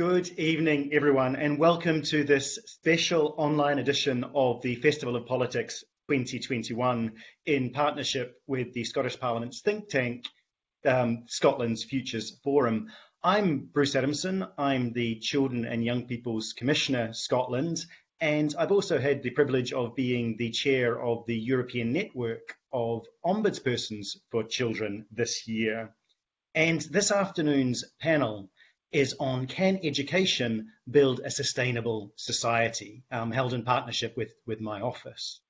Good evening, everyone, and welcome to this special online edition of the Festival of Politics 2021 in partnership with the Scottish Parliament's think tank, um, Scotland's Futures Forum. I'm Bruce Adamson. I'm the Children and Young People's Commissioner Scotland, and I've also had the privilege of being the chair of the European Network of Ombudspersons for Children this year. And this afternoon's panel is on Can Education Build a Sustainable Society, um, held in partnership with, with my office.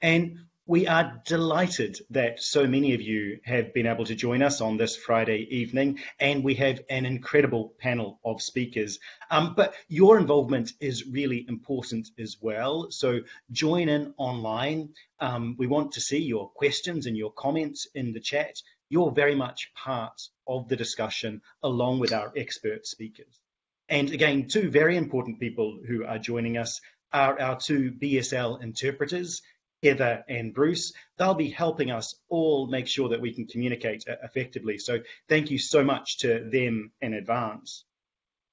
And we are delighted that so many of you have been able to join us on this Friday evening, and we have an incredible panel of speakers. Um, but your involvement is really important as well. So join in online. Um, we want to see your questions and your comments in the chat you're very much part of the discussion along with our expert speakers. And again, two very important people who are joining us are our two BSL interpreters, Heather and Bruce. They'll be helping us all make sure that we can communicate effectively. So thank you so much to them in advance.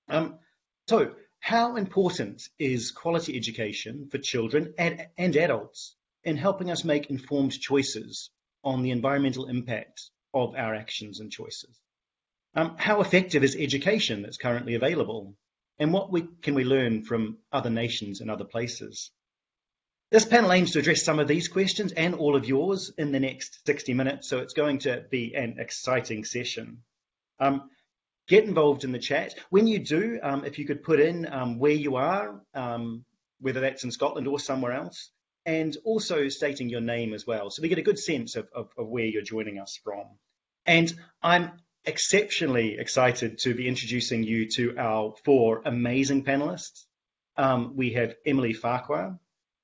Um, so how important is quality education for children and, and adults in helping us make informed choices on the environmental impact of our actions and choices. Um, how effective is education that's currently available? And what we, can we learn from other nations and other places? This panel aims to address some of these questions and all of yours in the next 60 minutes, so it's going to be an exciting session. Um, get involved in the chat. When you do, um, if you could put in um, where you are, um, whether that's in Scotland or somewhere else, and also stating your name as well, so we get a good sense of, of, of where you're joining us from. And I'm exceptionally excited to be introducing you to our four amazing panelists. Um, we have Emily Farquhar,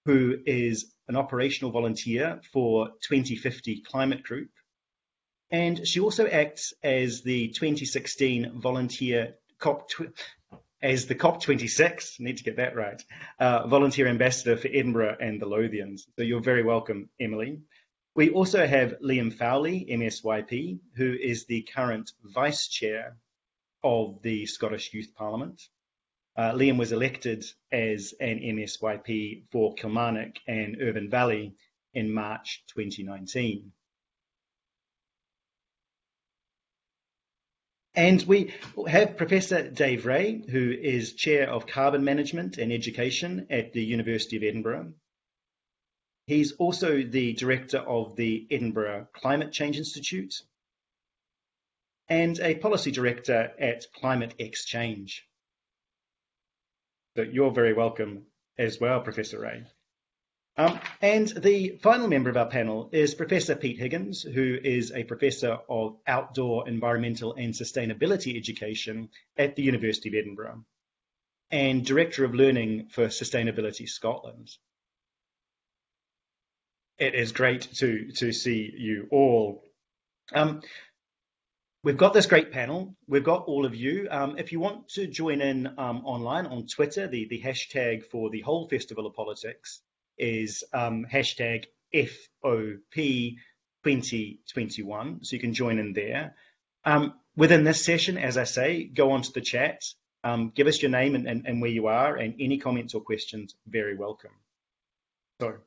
who is an operational volunteer for 2050 Climate Group. And she also acts as the 2016 volunteer COP, as the COP26, need to get that right, uh, volunteer ambassador for Edinburgh and the Lothians. So you're very welcome, Emily. We also have Liam Fowley, MSYP, who is the current Vice Chair of the Scottish Youth Parliament. Uh, Liam was elected as an MSYP for Kilmarnock and Irvine Valley in March 2019. And we have Professor Dave Reay, who is Chair of Carbon Management and Education at the University of Edinburgh. He's also the director of the Edinburgh Climate Change Institute and a policy director at Climate Exchange. So you're very welcome as well, Professor Reay. Um, and the final member of our panel is Professor Pete Higgins, who is a professor of outdoor environmental and sustainability education at the University of Edinburgh and director of learning for Sustainability Scotland it is great to to see you all. Um, we've got this great panel. We've got all of you. Um, if you want to join in um, online on Twitter, the, the hashtag for the whole Festival of Politics is um, hashtag FOP2021. So you can join in there. Um, within this session, as I say, go onto the chat, um, give us your name and, and, and where you are, and any comments or questions, very welcome. So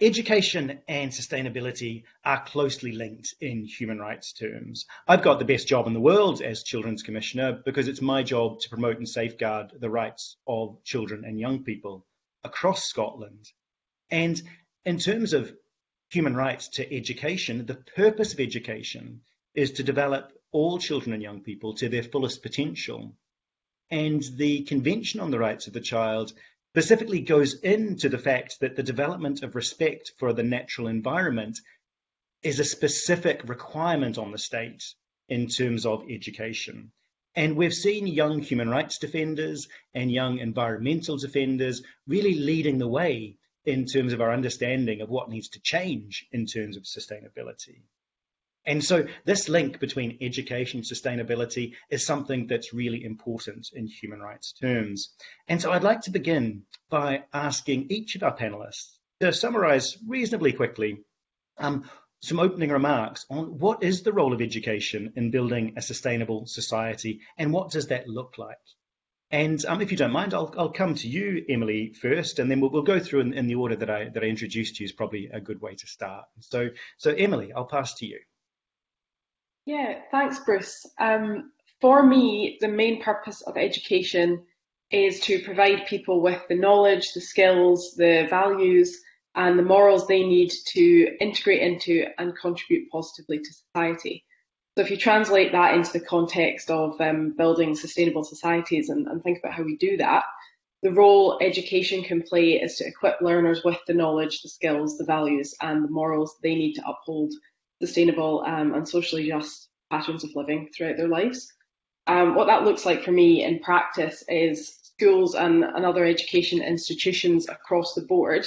Education and sustainability are closely linked in human rights terms. I've got the best job in the world as Children's Commissioner because it's my job to promote and safeguard the rights of children and young people across Scotland. And in terms of human rights to education, the purpose of education is to develop all children and young people to their fullest potential. And the Convention on the Rights of the Child specifically goes into the fact that the development of respect for the natural environment is a specific requirement on the state in terms of education. And we've seen young human rights defenders and young environmental defenders really leading the way in terms of our understanding of what needs to change in terms of sustainability. And so this link between education and sustainability is something that's really important in human rights terms. And so I'd like to begin by asking each of our panelists to summarize reasonably quickly um, some opening remarks on what is the role of education in building a sustainable society and what does that look like? And um, if you don't mind, I'll, I'll come to you, Emily, first, and then we'll, we'll go through in, in, the order that I that I introduced you is probably a good way to start. So, so Emily, I'll pass to you. Yeah, thanks, Bruce. Um, for me, the main purpose of education is to provide people with the knowledge, the skills, the values, and the morals they need to integrate into and contribute positively to society. So if you translate that into the context of um, building sustainable societies and, and think about how we do that, the role education can play is to equip learners with the knowledge, the skills, the values, and the morals they need to uphold sustainable um, and socially just patterns of living throughout their lives. Um, what that looks like for me in practice is schools and, and other education institutions across the board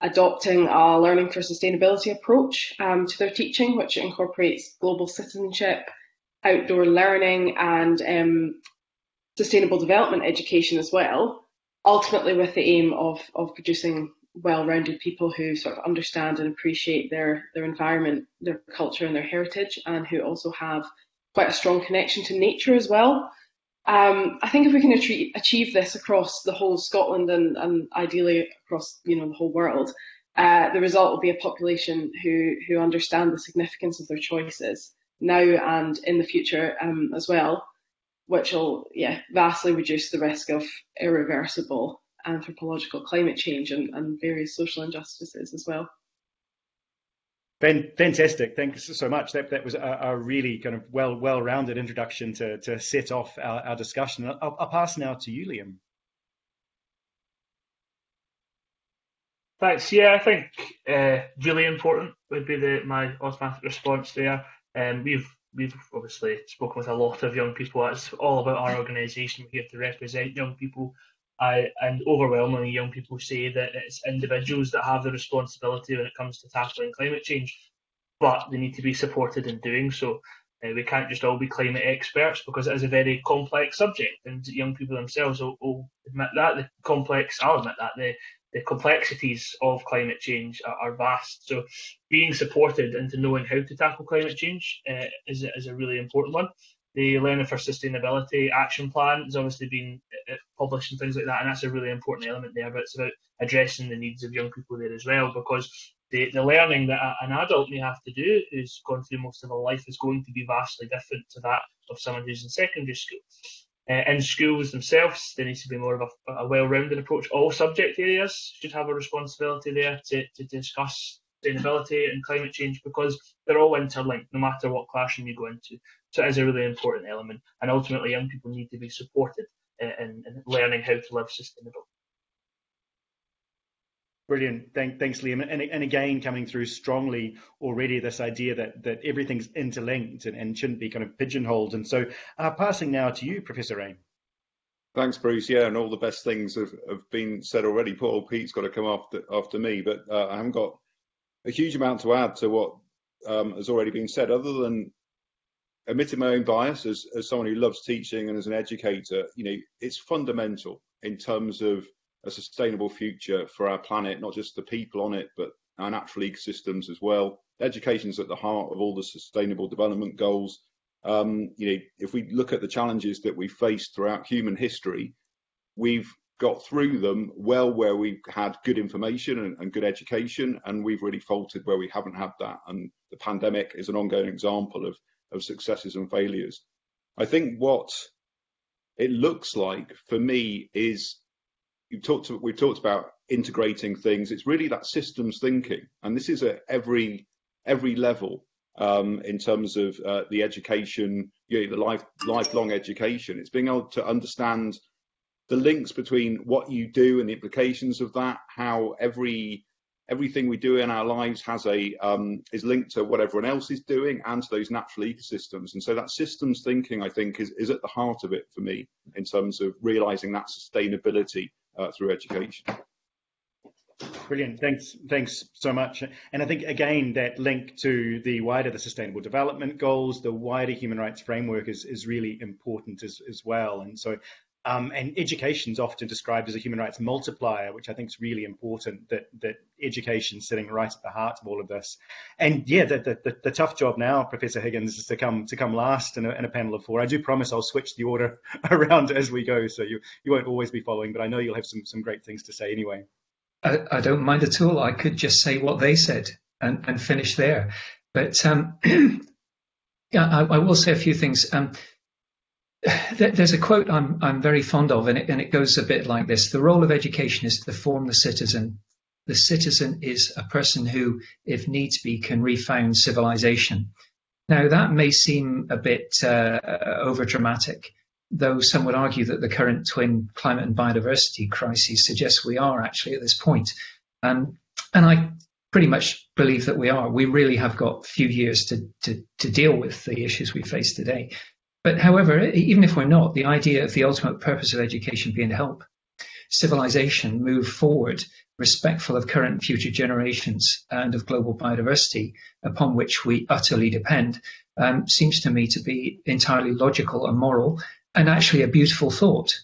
adopting a learning for sustainability approach um, to their teaching, which incorporates global citizenship, outdoor learning, and um, sustainable development education as well, ultimately with the aim of, of producing well-rounded people who sort of understand and appreciate their, their environment, their culture and their heritage, and who also have quite a strong connection to nature as well. Um, I think if we can achieve, achieve this across the whole Scotland and, and ideally across you know the whole world, uh, the result will be a population who who understand the significance of their choices now and in the future um, as well, which will yeah vastly reduce the risk of irreversible anthropological climate change and, and various social injustices as well. Fantastic. Thanks so much. That, that was a, a really kind of well, well-rounded introduction to, to set off our, our discussion. I'll, I'll, pass now to you, Liam. Thanks. Yeah, I think uh, really important would be the, my automatic response there. Um, we've we've obviously spoken with a lot of young people. It's all about our organisation. We're here to represent young people. I, and overwhelmingly, young people say that it's individuals that have the responsibility when it comes to tackling climate change, but they need to be supported in doing so. Uh, we can't just all be climate experts because it is a very complex subject, and young people themselves will, will admit that the complex. I'll admit that the the complexities of climate change are, are, vast. So, being supported into knowing how to tackle climate change uh, is, is a really important one. The Learning for Sustainability Action Plan has obviously been uh, published and things like that, and that's a really important element there. But it's about addressing the needs of young people there as well, because the, the learning that an adult may have to do who's gone through most of their life is going to be vastly different to that of someone who's in secondary school. Uh, in schools themselves, there needs to be more of a, a well-rounded approach. All subject areas should have a responsibility there to, to discuss sustainability and climate change because they're all interlinked no matter what classroom you go into. So it is a really important element. And ultimately, young people need to be supported in, in learning how to live sustainably. Brilliant. Thank, thanks, Liam. And, and again, coming through strongly already, this idea that, that everything's interlinked and, and shouldn't be kind of pigeonholed. And so, uh, passing now to you, Professor Raine. Thanks, Bruce. Yeah, and all the best things have, have been said already. Paul Pete's got to come after after me, but uh, I haven't got a huge amount to add to what um, has already been said, other than admitting my own bias as, as someone who loves teaching and as an educator. You know, it's fundamental in terms of a sustainable future for our planet, not just the people on it, but our natural ecosystems as well. Education is at the heart of all the sustainable development goals. Um, you know, if we look at the challenges that we faced throughout human history, we've got through them well where we've had good information and, and, good education, and we've really faltered where we haven't had that. And the pandemic is an ongoing example of, of successes and failures. I think what it looks like for me is you've talked to, we've talked about integrating things. It's really that systems thinking, and this is at every every level um, in terms of uh, the education, you know, the life lifelong education. It's being able to understand the links between what you do and the implications of that, how every everything we do in our lives has a um, is linked to what everyone else is doing and to those natural ecosystems. And so that systems thinking, I think, is, is at the heart of it for me in terms of realizing that sustainability uh, through education. Brilliant. Thanks. Thanks so much. And I think again that link to the wider the Sustainable Development Goals, the wider human rights framework is is really important as as well. And so Um, and education is often described as a human rights multiplier, which I think is really important that, that education sitting right at the heart of all of this. And yeah, the, the, the tough job now, Professor Higgins, is to come to come last in a, in a, panel of four. I do promise I'll switch the order around as we go, so you, you won't always be following, but I know you'll have some, some great things to say anyway. I, I don't mind at all. I could just say what they said and, and finish there. But um, yeah, I, I, will say a few things. Um, there's a quote I'm I'm very fond of, and it, and it goes a bit like this: The role of education is to form the citizen. The citizen is a person who, if needs be, can refound civilization. Now that may seem a bit uh, over dramatic, though some would argue that the current twin climate and biodiversity crises suggest we are actually at this point. Um, and I pretty much believe that we are. We really have got few years to, to, to deal with the issues we face today. But however, even if we're not, the idea of the ultimate purpose of education being to help civilization move forward, respectful of current and future generations and of global biodiversity, upon which we utterly depend, um, seems to me to be entirely logical and moral, and actually a beautiful thought.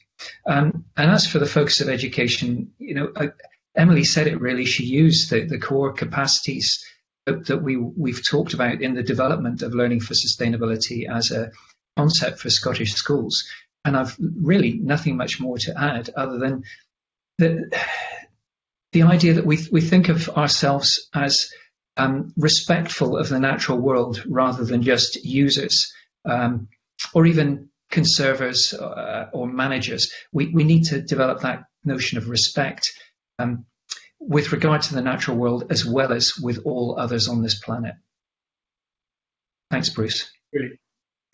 Um, and as for the focus of education, you know, uh, Emily said it really. She used the, the core capacities that, that we we've talked about in the development of learning for sustainability as a concept for Scottish schools. And I've really nothing much more to add other than the, the idea that we, we think of ourselves as um, respectful of the natural world rather than just users um, or even conservers uh, or managers. We, we need to develop that notion of respect um, with regard to the natural world as well as with all others on this planet. Thanks, Bruce. Brilliant.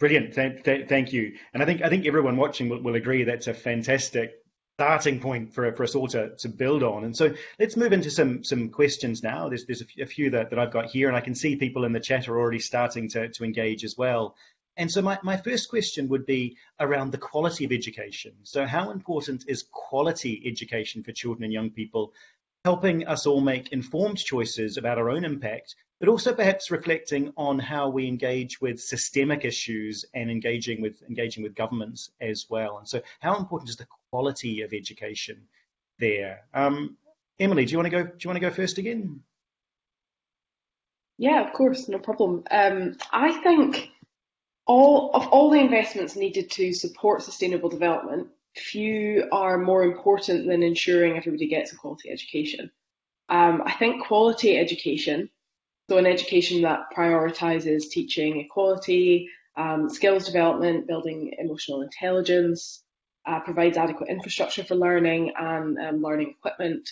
Brilliant. Th- th- thank you. And I think I think everyone watching will, will agree that's a fantastic starting point for, for us all to, to build on. And so let's move into some some questions now. There's there's a few that, that I've got here, and I can see people in the chat are already starting to, to engage as well. And so my, my first question would be around the quality of education. So how important is quality education for children and young people, helping us all make informed choices about our own impact, but also perhaps reflecting on how we engage with systemic issues and engaging with engaging with governments as well. And so, how important is the quality of education there? Um, Emily, do you want to go? Do you want to go first again? Yeah, of course, no problem. Um, I think all of all the investments needed to support sustainable development, few are more important than ensuring everybody gets a quality education. Um, I think quality education so, an education that prioritises teaching equality, um, skills development, building emotional intelligence, uh, provides adequate infrastructure for learning and um, learning equipment,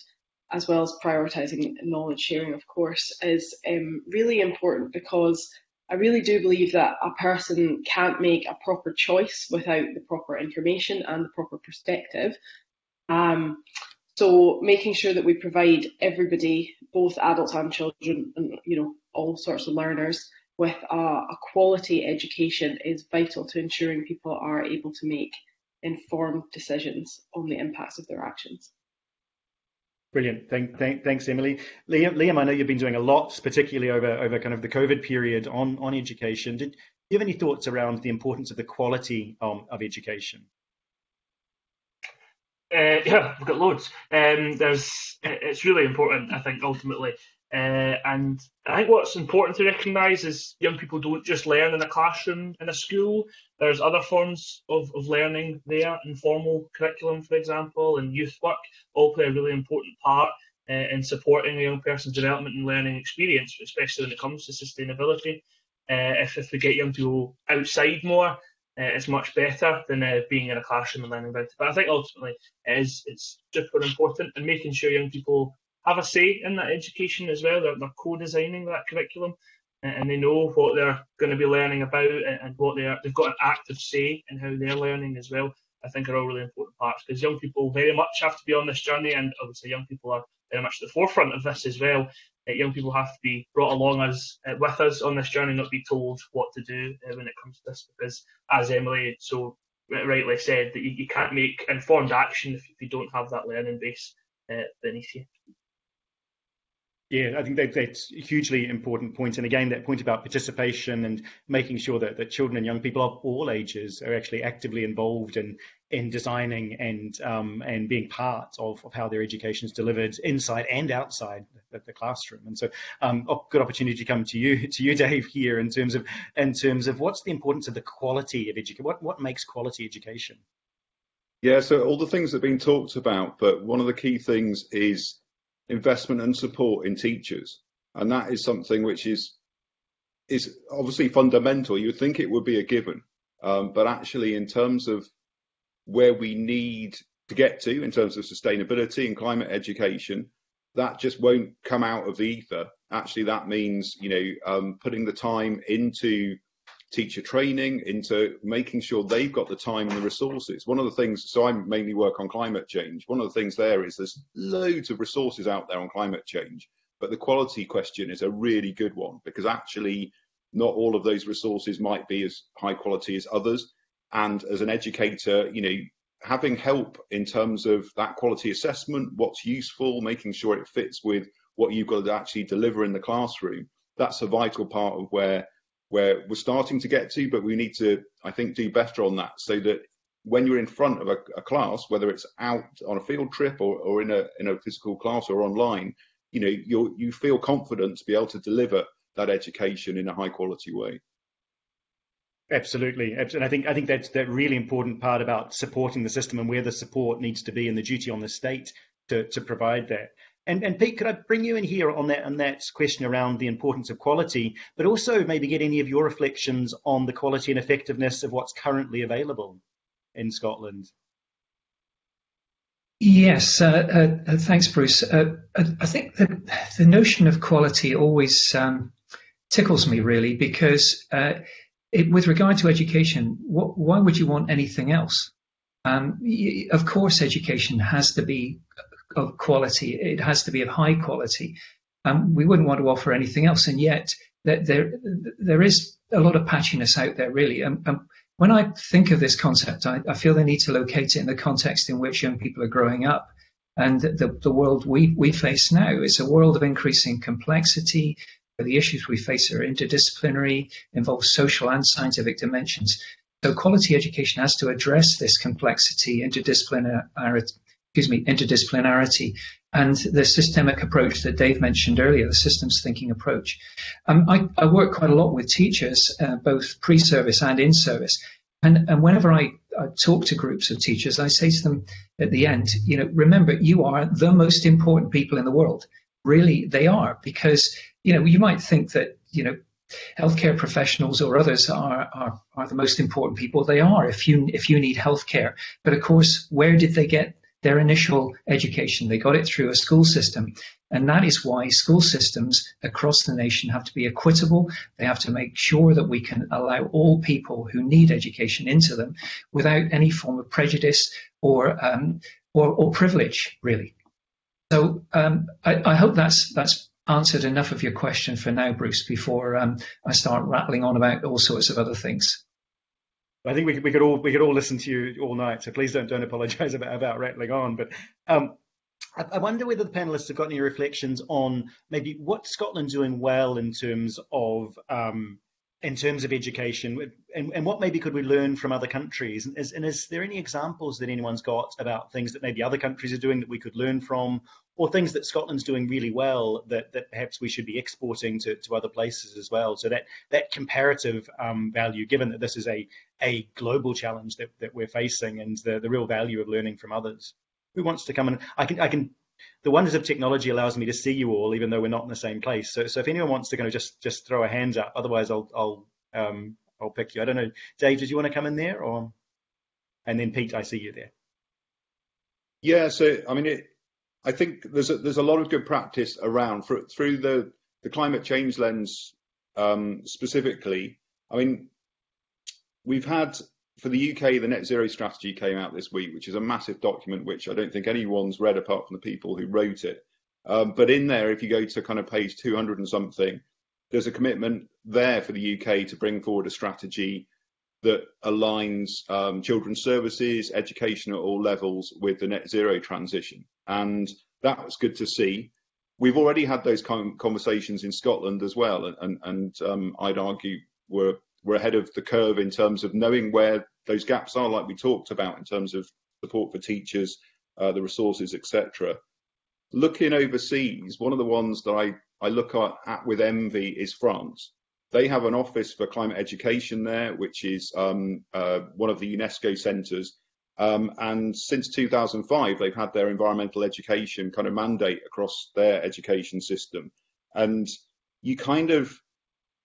as well as prioritising knowledge sharing, of course, is um, really important because I really do believe that a person can't make a proper choice without the proper information and the proper perspective. Um, so making sure that we provide everybody, both adults and children, and you know all sorts of learners, with a, a quality education is vital to ensuring people are able to make informed decisions on the impacts of their actions. Brilliant. Thank, thank, thanks, Emily. Liam, Liam, I know you've been doing a lot, particularly over, over kind of the COVID period on, on education. Did you have any thoughts around the importance of the quality um, of education? Uh, yeah, we've got loads. Um, there's, it's really important, I think, ultimately. Uh, and I think what's important to recognise is young people don't just learn in a classroom in a school. There's other forms of, of learning there, informal curriculum, for example, and youth work all play a really important part uh, in supporting a young person's development and learning experience, especially when it comes to sustainability. Uh, if, if we get young people outside more, uh, it's much better than uh, being in a classroom and learning about it. But I think ultimately it is it's super important and making sure young people have a say in that education as well. They're, they're co-designing that curriculum and, they know what they're going to be learning about and, and what they are. They've got an active say in how they're learning as well. I think are all really important parts because young people very much have to be on this journey, and obviously young people are very much at the forefront of this as well. Uh, young people have to be brought along as uh, with us on this journey, not be told what to do uh, when it comes to this. Because as Emily so rightly said, that you, you can't make informed action if, if you don't have that learning base uh, beneath you. Yeah, I think that, that's a hugely important point. And again, that point about participation and making sure that, that children and young people of all ages are actually actively involved in, in designing and um, and being part of, of how their education is delivered inside and outside the, the classroom. And so, um, oh, good opportunity to come to you to you, Dave, here in terms of in terms of what's the importance of the quality of education. What what makes quality education? Yeah, so all the things that have been talked about, but one of the key things is investment and support in teachers, and that is something which is is obviously fundamental. You would think it would be a given, um, but actually, in terms of where we need to get to in terms of sustainability and climate education, that just won't come out of the ether. Actually, that means you know um, putting the time into teacher training, into making sure they've got the time and the resources. One of the things, so I mainly work on climate change. One of the things there is there's loads of resources out there on climate change, but the quality question is a really good one because actually not all of those resources might be as high quality as others and as an educator, you know, having help in terms of that quality assessment, what's useful, making sure it fits with what you've got to actually deliver in the classroom. That's a vital part of where where we're starting to get to, but we need to, I think, do better on that so that when you're in front of a, a class, whether it's out on a field trip or, or in a in a physical class or online, you know, you you feel confident to be able to deliver that education in a high quality way. Absolutely, and I think I think that's that really important part about supporting the system and where the support needs to be and the duty on the state to to provide that. And, and Pete, could I bring you in here on that on that question around the importance of quality, but also maybe get any of your reflections on the quality and effectiveness of what's currently available in Scotland? Yes, uh, uh, thanks, Bruce. Uh, I think the, the notion of quality always um, tickles me really because uh, it, with regard to education, what, why would you want anything else? Um, of course, education has to be of quality. It has to be of high quality. Um, we wouldn't want to offer anything else, and yet there there, there is a lot of patchiness out there, really. Um, um, when I think of this concept, I, I, feel the need to locate it in the context in which young people are growing up. And the, the world we, we face now is a world of increasing complexity, the issues we face are interdisciplinary, involve social and scientific dimensions. So quality education has to address this complexity, interdisciplinarity, excuse me, interdisciplinarity, and the systemic approach that Dave mentioned earlier, the systems thinking approach. Um, I, I, work quite a lot with teachers, uh, both pre-service and in-service, and, and whenever I, I, talk to groups of teachers, I say to them at the end, you know, remember, you are the most important people in the world. Really, they are, because you know, you might think that, you know, healthcare professionals or others are, are, are the most important people. They are if you, if you need healthcare. But of course, where did they get their initial education? They got it through a school system. And that is why school systems across the nation have to be equitable. They have to make sure that we can allow all people who need education into them without any form of prejudice or, um, or, or privilege, really. So um, I, I, hope that's that's answered enough of your question for now, Bruce, before um, I start rattling on about all sorts of other things. I think we could, we could all we could all listen to you all night. So please don't don't apologise about about rattling on. But um, I, I, wonder whether the panelists have got any reflections on maybe what Scotland's doing well in terms of um, in terms of education and, and what maybe could we learn from other countries and is, and is there any examples that anyone's got about things that maybe other countries are doing that we could learn from or things that Scotland's doing really well that, that perhaps we should be exporting to, to other places as well so that that comparative um, value given that this is a a global challenge that, that we're facing and the, the real value of learning from others who wants to come and I can I can the wonders of technology allows me to see you all, even though we're not in the same place. So, so if anyone wants to kind of just just throw a hands up, otherwise I'll I'll um, I'll pick you. I don't know, Dave, did you want to come in there, or and then Pete, I see you there. Yeah, so I mean, it, I think there's a, there's a lot of good practice around for, through the the climate change lens um, specifically. I mean, we've had for the UK, the net zero strategy came out this week, which is a massive document, which I don't think anyone's read apart from the people who wrote it. Um, but in there, if you go to kind of page 200 and something, there's a commitment there for the UK to bring forward a strategy that aligns um, children's services, education at all levels with the net zero transition. And that was good to see. We've already had those conversations in Scotland as well, and, and um, I'd argue we're we're ahead of the curve in terms of knowing where those gaps are like we talked about in terms of support for teachers, uh, the resources, etc. Looking overseas, one of the ones that I, I look at, at, with envy is France. They have an office for climate education there, which is um, uh, one of the UNESCO centres. Um, and since 2005, they've had their environmental education kind of mandate across their education system. And you kind of,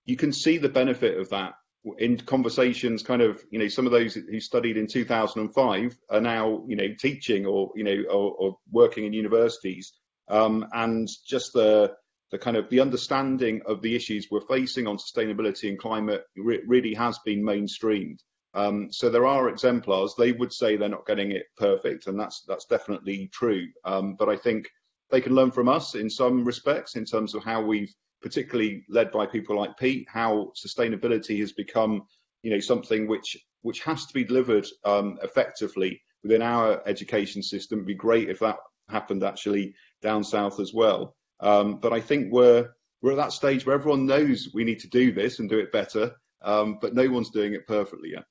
you can see the benefit of that in conversations kind of you know some of those who studied in 2005 are now you know teaching or you know or, or working in universities um, and just the the kind of the understanding of the issues we're facing on sustainability and climate re really has been mainstreamed um, so there are exemplars they would say they're not getting it perfect and that's that's definitely true um, but i think they can learn from us in some respects in terms of how we've particularly led by people like Pete, how sustainability has become, you know, something which which has to be delivered um, effectively within our education system. It'd be great if that happened actually down south as well. Um, but I think we're we're at that stage where everyone knows we need to do this and do it better, um, but no one's doing it perfectly yet.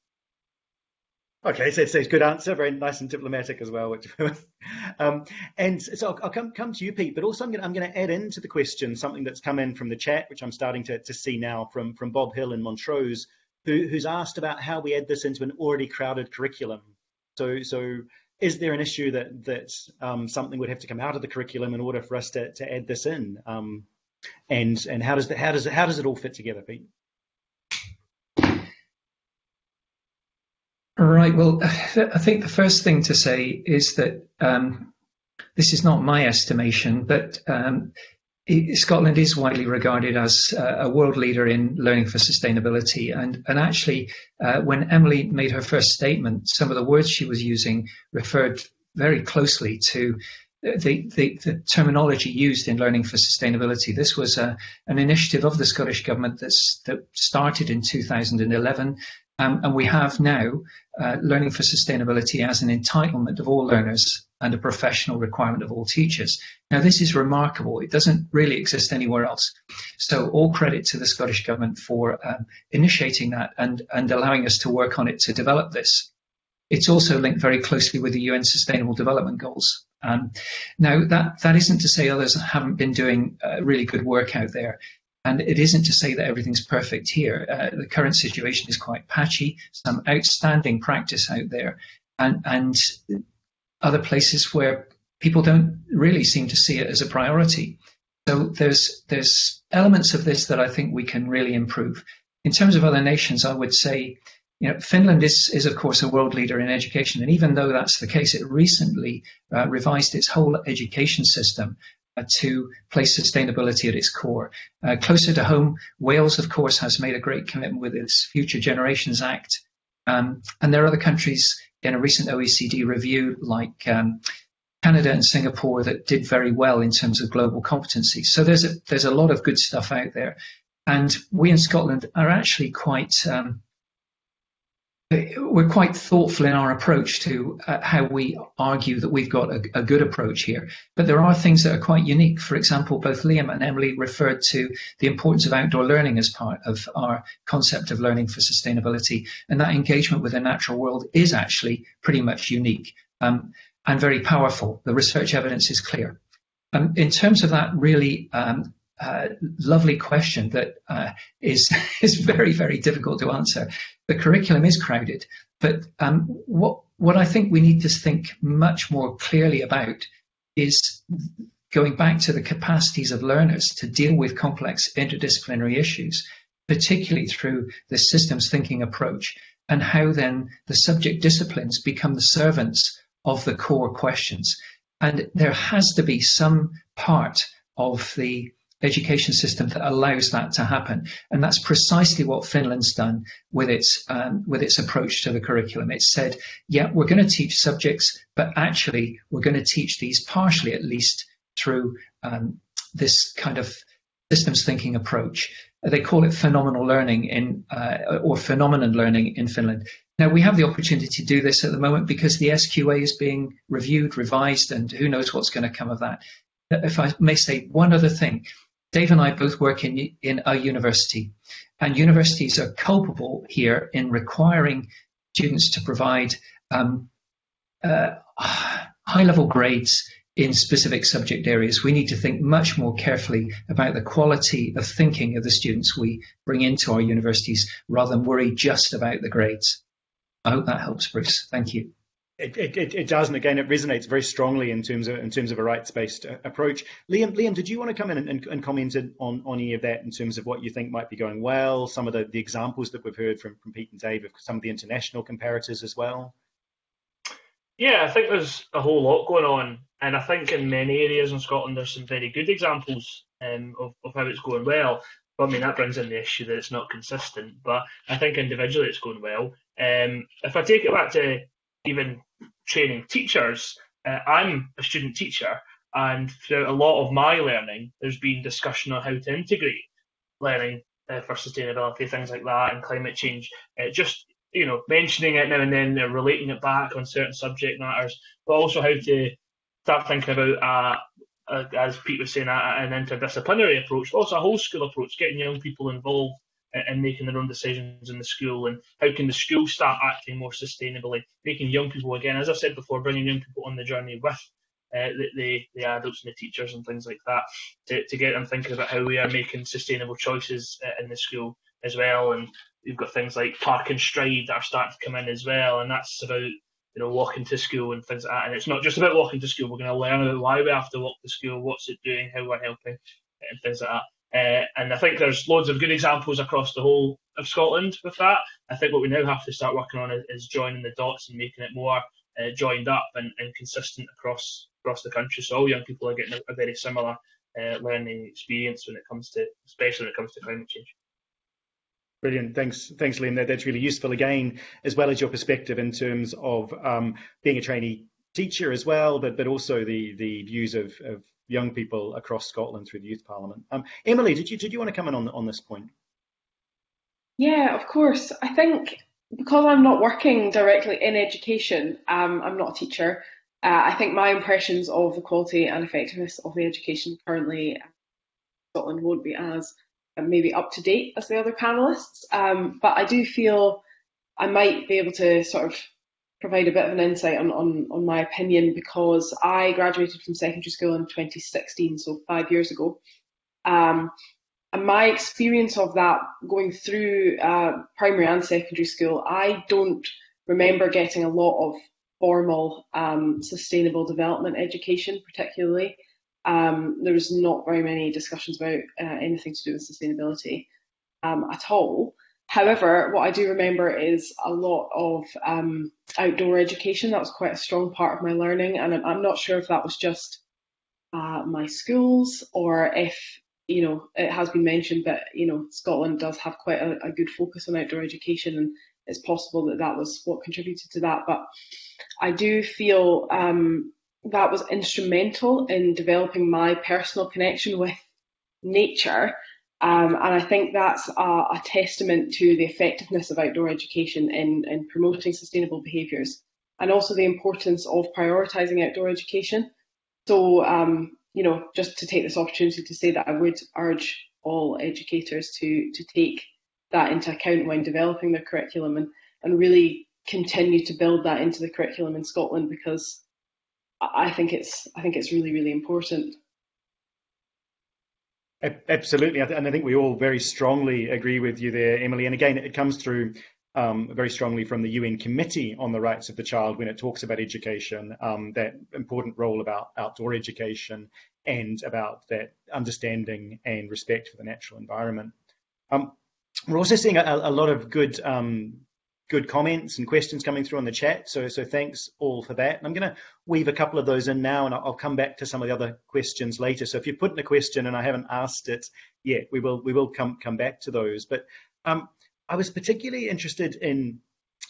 Okay, so it's a good answer, very nice and diplomatic as well. Which, um, and so I'll, I'll, come come to you, Pete. But also, I'm going to add into the question something that's come in from the chat, which I'm starting to, to see now from from Bob Hill in Montrose, who, who's asked about how we add this into an already crowded curriculum. So so is there an issue that that um, something would have to come out of the curriculum in order for us to, to add this in? Um, and and how does the, how does it, how does it all fit together, Pete? Right. Well, I think the first thing to say is that um, this is not my estimation, but um, Scotland is widely regarded as a world leader in learning for sustainability. And, and actually, uh, when Emily made her first statement, some of the words she was using referred very closely to the, the, the, terminology used in learning for sustainability. This was a, an initiative of the Scottish Government that started in 2011 um, and we have now uh, learning for sustainability as an entitlement of all learners and a professional requirement of all teachers. Now, this is remarkable. It doesn't really exist anywhere else. So, all credit to the Scottish Government for um, initiating that and, and allowing us to work on it to develop this. It's also linked very closely with the UN Sustainable Development Goals. Um, now, that, that isn't to say others haven't been doing uh, really good work out there. And it isn't to say that everything's perfect here. Uh, the current situation is quite patchy, some outstanding practice out there, and, and other places where people don't really seem to see it as a priority. So there's there's elements of this that I think we can really improve. In terms of other nations, I would say, you know, Finland is is of course a world leader in education, and even though that's the case, it recently uh, revised its whole education system to place sustainability at its core. Uh, closer to home, Wales, of course, has made a great commitment with its Future Generations Act. Um, and there are other countries in a recent OECD review, like um, Canada and Singapore, that did very well in terms of global competency. So there's a, there's a lot of good stuff out there. And we in Scotland are actually quite um, we're quite thoughtful in our approach to uh, how we argue that we've got a, a, good approach here. But there are things that are quite unique. For example, both Liam and Emily referred to the importance of outdoor learning as part of our concept of learning for sustainability. And that engagement with the natural world is actually pretty much unique um, and very powerful. The research evidence is clear. Um, in terms of that really um, uh, lovely question that uh, is is very very difficult to answer. The curriculum is crowded, but um, what what I think we need to think much more clearly about is going back to the capacities of learners to deal with complex interdisciplinary issues, particularly through the systems thinking approach, and how then the subject disciplines become the servants of the core questions. And there has to be some part of the education system that allows that to happen. And that's precisely what Finland's done with its um, with its approach to the curriculum. It said, yeah, we're going to teach subjects, but actually we're going to teach these partially at least through um, this kind of systems thinking approach. They call it phenomenal learning in uh, or phenomenon learning in Finland. Now we have the opportunity to do this at the moment because the SQA is being reviewed, revised, and who knows what's going to come of that. If I may say one other thing, Dave and I both work in, in a university, and universities are culpable here in requiring students to provide um, uh, high level grades in specific subject areas. We need to think much more carefully about the quality of thinking of the students we bring into our universities rather than worry just about the grades. I hope that helps, Bruce. Thank you. It, it, it does, and again, it resonates very strongly in terms of in terms of a rights-based uh, approach. Liam, Liam, did you want to come in and, and, and comment on, on any of that in terms of what you think might be going well? Some of the, the examples that we've heard from, from Pete and Dave of some of the international comparators as well. Yeah, I think there's a whole lot going on, and I think in many areas in Scotland there's some very good examples um, of, of how it's going well. But I mean that brings in the issue that it's not consistent. But I think individually it's going well. Um, if I take it back to even training teachers, uh, I'm a student teacher, and throughout a lot of my learning, there's been discussion on how to integrate learning uh, for sustainability, things like that, and climate change. Uh, just you know, mentioning it now and then, uh, relating it back on certain subject matters, but also how to start thinking about, uh, uh, as Pete was saying, an interdisciplinary approach, also a whole school approach, getting young people involved and making their own decisions in the school and how can the school start acting more sustainably making young people again as i said before bringing young people on the journey with uh, the, the, the adults and the teachers and things like that to, to get them thinking about how we are making sustainable choices uh, in the school as well. And we've got things like park and stride that are starting to come in as well and that's about you know walking to school and things like that. And it's not just about walking to school. We're going to learn about why we have to walk to school what's it doing how we're helping and things like that uh, and I think there's loads of good examples across the whole of Scotland with that. I think what we now have to start working on is, is joining the dots and making it more uh, joined up and, and, consistent across across the country. So all young people are getting a, a very similar uh, learning experience when it comes to, especially when it comes to climate change. Brilliant. Thanks, thanks, Liam. That, that's really useful again, as well as your perspective in terms of um, being a trainee teacher as well, but but also the the views of, of young people across Scotland through the Youth Parliament. Um, Emily, did you did you want to come in on on this point? Yeah, of course. I think because I'm not working directly in education, um, I'm not a teacher. Uh, I think my impressions of the quality and effectiveness of the education currently in Scotland won't be as uh, maybe up to date as the other panelists. Um, but I do feel I might be able to sort of provide a bit of an insight on, on, on my opinion because I graduated from secondary school in 2016, so five years ago. Um, and my experience of that going through uh, primary and secondary school, I don't remember getting a lot of formal um, sustainable development education, particularly. Um, there was not very many discussions about uh, anything to do with sustainability um, at all. However, what I do remember is a lot of um, outdoor education. That was quite a strong part of my learning, and I'm, I'm not sure if that was just uh, my schools or if you know it has been mentioned that you know Scotland does have quite a, a good focus on outdoor education, and it's possible that that was what contributed to that. But I do feel um, that was instrumental in developing my personal connection with nature um, and I think that's a, a, testament to the effectiveness of outdoor education in, in promoting sustainable behaviours and also the importance of prioritising outdoor education. So, um, you know, just to take this opportunity to say that I would urge all educators to, to take that into account when developing their curriculum and, and really continue to build that into the curriculum in Scotland because I think it's I think it's really really important. Absolutely, and I think we all very strongly agree with you there, Emily. And again, it comes through um, very strongly from the UN Committee on the Rights of the Child when it talks about education, um, that important role about outdoor education and about that understanding and respect for the natural environment. Um, we're also seeing a, a lot of good um, good comments and questions coming through on the chat. So, so thanks all for that. And I'm going to weave a couple of those in now, and I'll come back to some of the other questions later. So, if you put in a question and I haven't asked it yet, we will we will come come back to those. But um, I was particularly interested in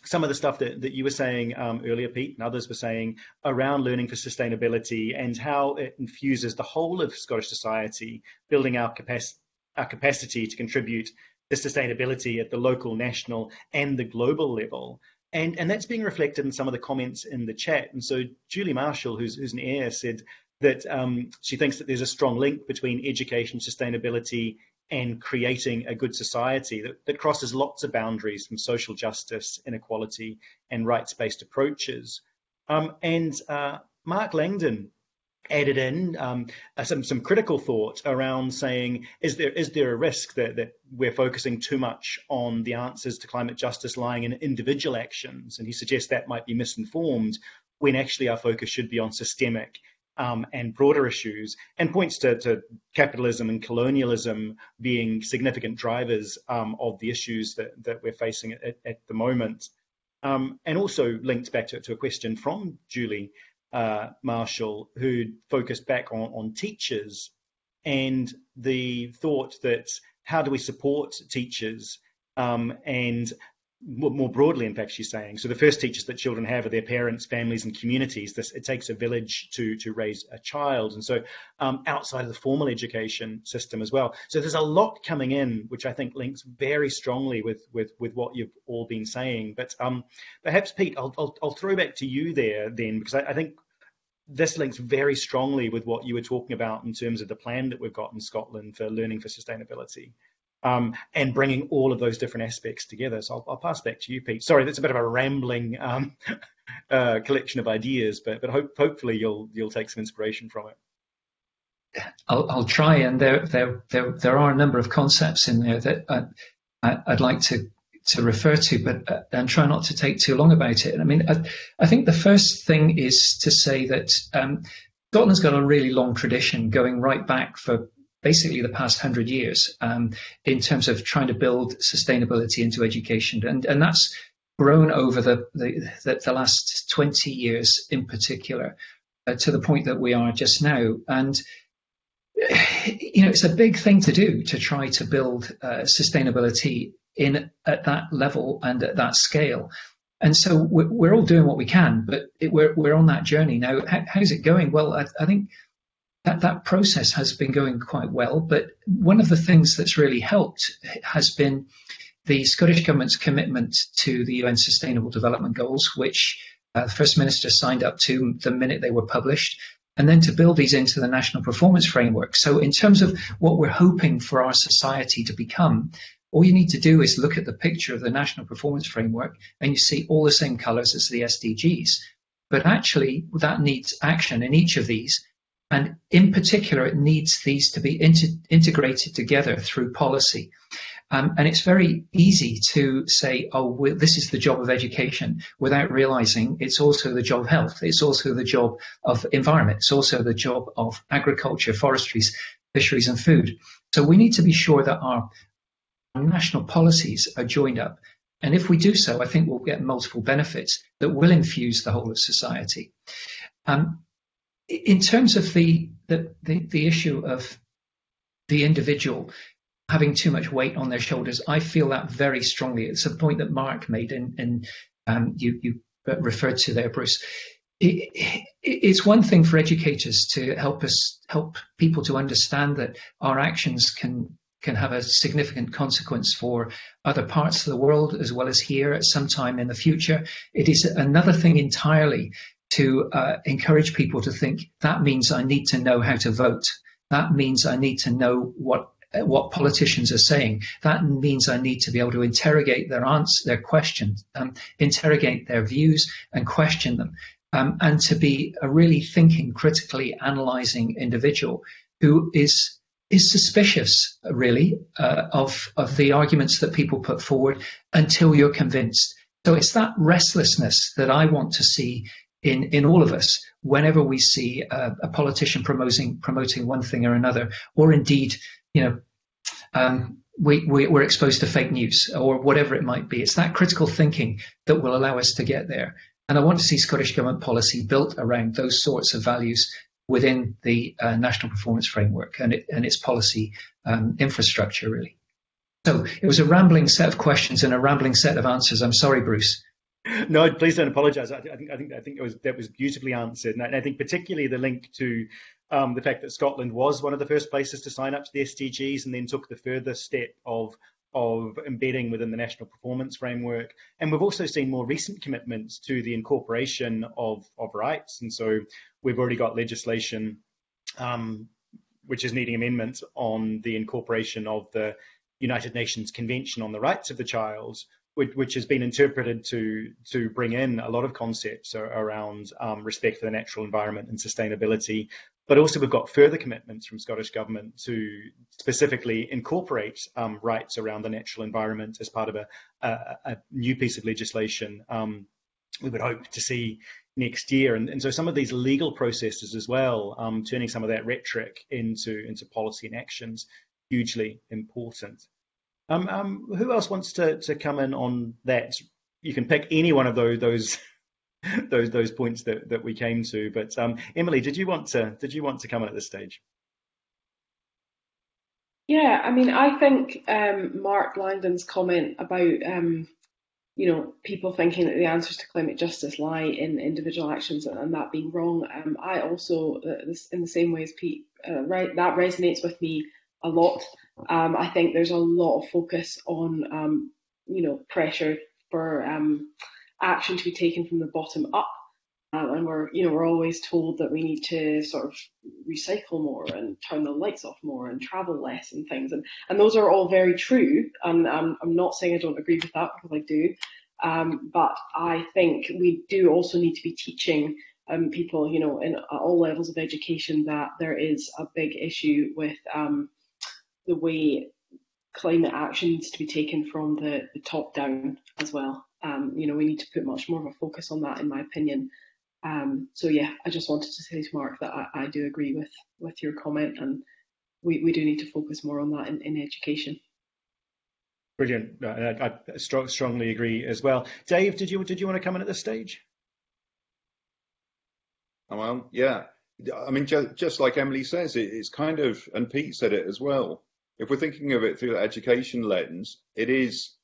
some of the stuff that, that you were saying um, earlier, Pete, and others were saying around learning for sustainability and how it infuses the whole of Scottish society, building our capacity our capacity to contribute the sustainability at the local, national, and the global level. And, and that's being reflected in some of the comments in the chat. And so Julie Marshall, who's, who's an Ayr, said that um, she thinks that there's a strong link between education, sustainability, and creating a good society that, that crosses lots of boundaries from social justice, inequality, and rights-based approaches. Um, and uh, Mark Langdon added in um, uh, some some critical thought around saying is there is there a risk that, that we're focusing too much on the answers to climate justice lying in individual actions and he suggests that might be misinformed when actually our focus should be on systemic um, and broader issues and points to, to, capitalism and colonialism being significant drivers um, of the issues that, that we're facing at, at the moment. Um, and also linked back to, to, a question from Julie uh, Marshall, who focused back on, on teachers and the thought that how do we support teachers um, and more broadly, in fact, she's saying. So the first teachers that children have are their parents, families, and communities. This, it takes a village to to raise a child, and so um, outside of the formal education system as well. So there's a lot coming in, which I think links very strongly with with with what you've all been saying. But um, perhaps Pete, I'll, I'll, I'll throw back to you there then, because I, I think this links very strongly with what you were talking about in terms of the plan that we've got in Scotland for learning for sustainability um, and bringing all of those different aspects together. So I'll, I'll, pass back to you, Pete. Sorry, that's a bit of a rambling um, uh, collection of ideas, but but hope, hopefully you'll you'll take some inspiration from it. I'll, I'll try, and there, there there there are a number of concepts in there that I, would like to to refer to, but uh, and try not to take too long about it. I mean, I, I think the first thing is to say that um, Scotland's got a really long tradition going right back for basically the past hundred years um, in terms of trying to build sustainability into education, and and that's grown over the the, the, last 20 years in particular uh, to the point that we are just now, and you know it's a big thing to do to try to build uh, sustainability in at that level and at that scale. And so we're, we're all doing what we can, but it, we're we're on that journey now. How, how's it going? Well, I, I think that, that process has been going quite well. But one of the things that's really helped has been the Scottish Government's commitment to the UN Sustainable Development Goals, which uh, the First Minister signed up to the minute they were published, and then to build these into the National Performance Framework. So, in terms of what we're hoping for our society to become, all you need to do is look at the picture of the National Performance Framework and you see all the same colours as the SDGs. But actually, that needs action in each of these and in particular, it needs these to be inter- integrated together through policy. Um, and it's very easy to say, oh, well, this is the job of education without realizing it's also the job of health. It's also the job of environment. It's also the job of agriculture, forestries, fisheries and food. So we need to be sure that our national policies are joined up. And if we do so, I think we'll get multiple benefits that will infuse the whole of society. Um, in terms of the, the, the, the issue of the individual having too much weight on their shoulders, I feel that very strongly. It's a point that Mark made and, and um, you, you referred to there, Bruce. It, it's one thing for educators to help us help people to understand that our actions can can have a significant consequence for other parts of the world as well as here at some time in the future. It is another thing entirely to uh, encourage people to think that means I need to know how to vote. That means I need to know what what politicians are saying. That means I need to be able to interrogate their answers, their questions, um, interrogate their views, and question them, um, and to be a really thinking, critically analysing individual who is is suspicious, really, uh, of of the arguments that people put forward until you're convinced. So it's that restlessness that I want to see in, in all of us whenever we see a, a politician promoting promoting one thing or another, or indeed, you know, um, we, we, are exposed to fake news or whatever it might be. It's that critical thinking that will allow us to get there. And I want to see Scottish Government policy built around those sorts of values within the uh, National Performance Framework and, it, and its policy um, infrastructure, really. So it was a rambling set of questions and a rambling set of answers. I'm sorry, Bruce. No, please don't apologise. I, I, think I think I think it was that was beautifully answered, and I, and I think particularly the link to um, the fact that Scotland was one of the first places to sign up to the SDGs, and then took the further step of of embedding within the national performance framework. And we've also seen more recent commitments to the incorporation of of rights, and so we've already got legislation um, which is needing amendment on the incorporation of the United Nations Convention on the Rights of the Child, which, has been interpreted to to bring in a lot of concepts around um, respect for the natural environment and sustainability. But also, we've got further commitments from Scottish Government to specifically incorporate um, rights around the natural environment as part of a, a, a new piece of legislation. Um, we would hope to see next year. And, and, so some of these legal processes as well, um, turning some of that rhetoric into, into policy and actions, hugely important. Um, um, who else wants to, to come in on that? You can pick any one of those those those, those points that, that we came to. But um, Emily, did you want to did you want to come in at this stage? Yeah, I mean, I think um, Mark Langdon's comment about um, you know, people thinking that the answers to climate justice lie in individual actions and that being wrong. Um, I also, uh, this, in the same way as Pete, uh, right, that resonates with me a lot. Um, I think there's a lot of focus on, um, you know, pressure for um, action to be taken from the bottom up. Uh, and we're, you know, we're always told that we need to sort of recycle more and turn the lights off more and travel less and things. And, and those are all very true. And um, I'm not saying I don't agree with that because I do. Um, but I think we do also need to be teaching um, people, you know, in all levels of education that there is a big issue with um, the way climate action needs to be taken from the, the top down as well. Um, you know, we need to put much more of a focus on that, in my opinion. Um, so yeah, I just wanted to say to Mark that I, I do agree with with your comment, and we, we do need to focus more on that in, in education. Brilliant. I, I strongly agree as well. Dave, did you did you want to come in at this stage? Oh, well, yeah. I mean, just, just like Emily says, it, it's kind of, and Pete said it as well. If we're thinking of it through the education lens, it is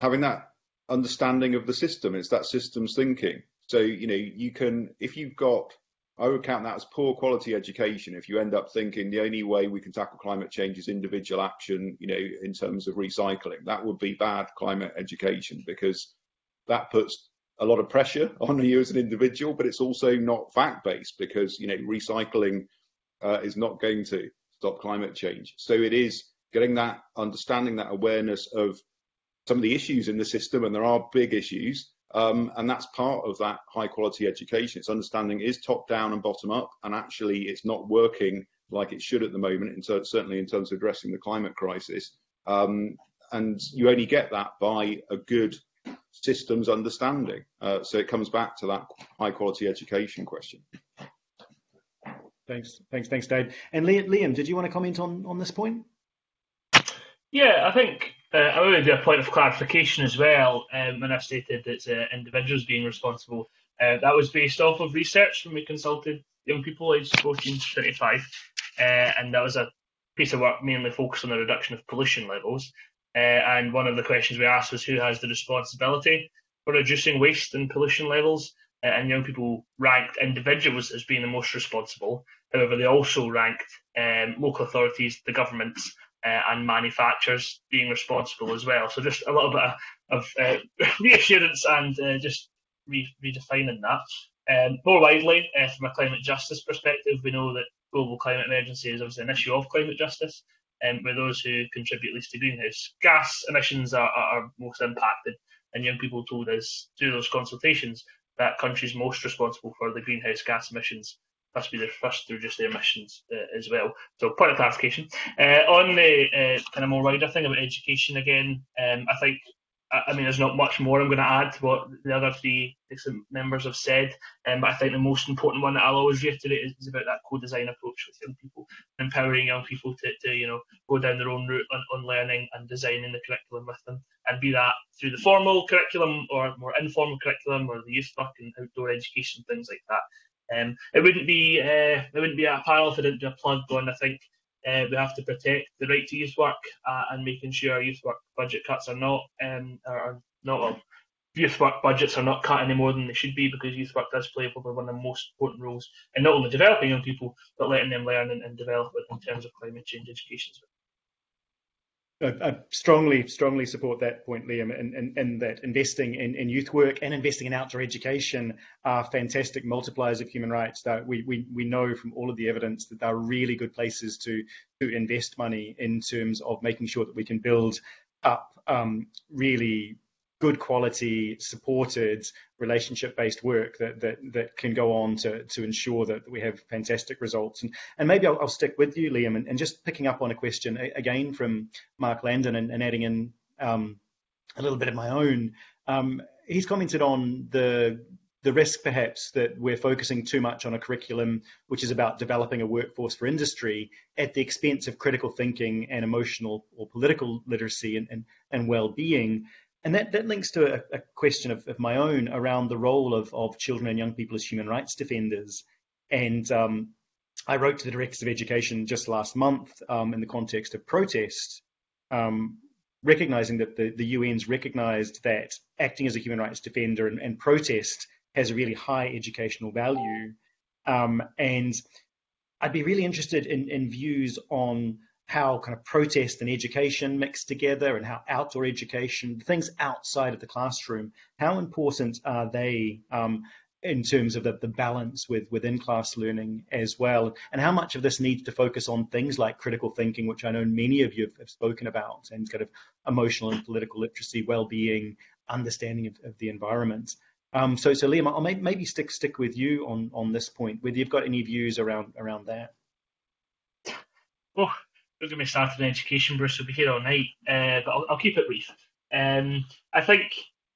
having that understanding of the system. It's that systems thinking. So, you know, you can, if you've got, I would count that as poor quality education if you end up thinking the only way we can tackle climate change is individual action, you know, in terms of recycling. That would be bad climate education because that puts a lot of pressure on you as an individual, but it's also not fact based because, you know, recycling uh, is not going to stop climate change. So it is getting that understanding, that awareness of some of the issues in the system, and there are big issues, um, and that's part of that high quality education. It's understanding is top down and bottom up, and actually it's not working like it should at the moment, in certainly in terms of addressing the climate crisis. Um, and you only get that by a good systems understanding. Uh, so it comes back to that high quality education question. Thanks, thanks, thanks, Dave. And Liam, did you want to comment on on this point? Yeah, I think uh, I would do a point of clarification as well um, when I stated that uh, individuals being responsible. Uh, that was based off of research when we consulted young people aged 14 to 25, uh, and that was a piece of work mainly focused on the reduction of pollution levels. Uh, and one of the questions we asked was who has the responsibility for reducing waste and pollution levels. Uh, and young people ranked individuals as being the most responsible. However, they also ranked um, local authorities, the governments, uh, and manufacturers being responsible as well. So just a little bit of, uh, reassurance and uh, just re- redefining that. Um, more widely, uh, from a climate justice perspective, we know that global climate emergency is obviously an issue of climate justice, um, where those who contribute least to greenhouse gas emissions are, are most impacted. And young people told us through those consultations that countries most responsible for the greenhouse gas emissions must be their first to reduce their emissions uh, as well. So point of clarification. Uh, on the uh, kind of more wider thing about education again, um, I think I mean, there's not much more I'm going to add to what the other three members have said, um, but I think the most important one that I'll always reiterate is, is about that co-design approach with young people, empowering young people to, to you know go down their own route on, on learning and designing the curriculum with them, and be that through the formal curriculum or more informal curriculum or the youth work and outdoor education things like that. Um, it wouldn't be uh, it wouldn't be a panel if I didn't do a plug on. I think uh, we have to protect the right to youth work uh, and making sure our youth work budget cuts are not um, are not well, youth work budgets are not cut any more than they should be because youth work does play probably one of the most important roles in not only developing young people but letting them learn and, and develop in terms of climate change education. I, strongly, strongly support that point, Liam, and, and, and that investing in, in, youth work and investing in outdoor education are fantastic multipliers of human rights. That we, we, we know from all of the evidence that they're really good places to, to invest money in terms of making sure that we can build up um, really good quality, supported, relationship-based work that, that that can go on to to ensure that we have fantastic results. And and maybe I'll, I'll stick with you, Liam, and, and, just picking up on a question again from Mark Landon and, and adding in um, a little bit of my own. Um, he's commented on the the risk perhaps that we're focusing too much on a curriculum which is about developing a workforce for industry at the expense of critical thinking and emotional or political literacy and, and, and well-being and that, that links to a, a question of, of, my own around the role of, of children and young people as human rights defenders. And um, I wrote to the directors of education just last month um, in the context of protest, um, recognizing that the, the UN's recognized that acting as a human rights defender and, and protest has a really high educational value. Um, and I'd be really interested in, in views on how kind of protest and education mix together and how outdoor education, things outside of the classroom, how important are they um, in terms of the, the balance with within class learning as well? And how much of this needs to focus on things like critical thinking, which I know many of you have, have spoken about, and kind of emotional and political literacy, well-being, understanding of, of the environment. Um, so, so Liam, I'll maybe stick stick with you on on this point. Whether you've got any views around around that. Oh, we're going to be starting education, Bruce. We'll be here all night, uh, but I'll, I'll, keep it brief. Um, I think,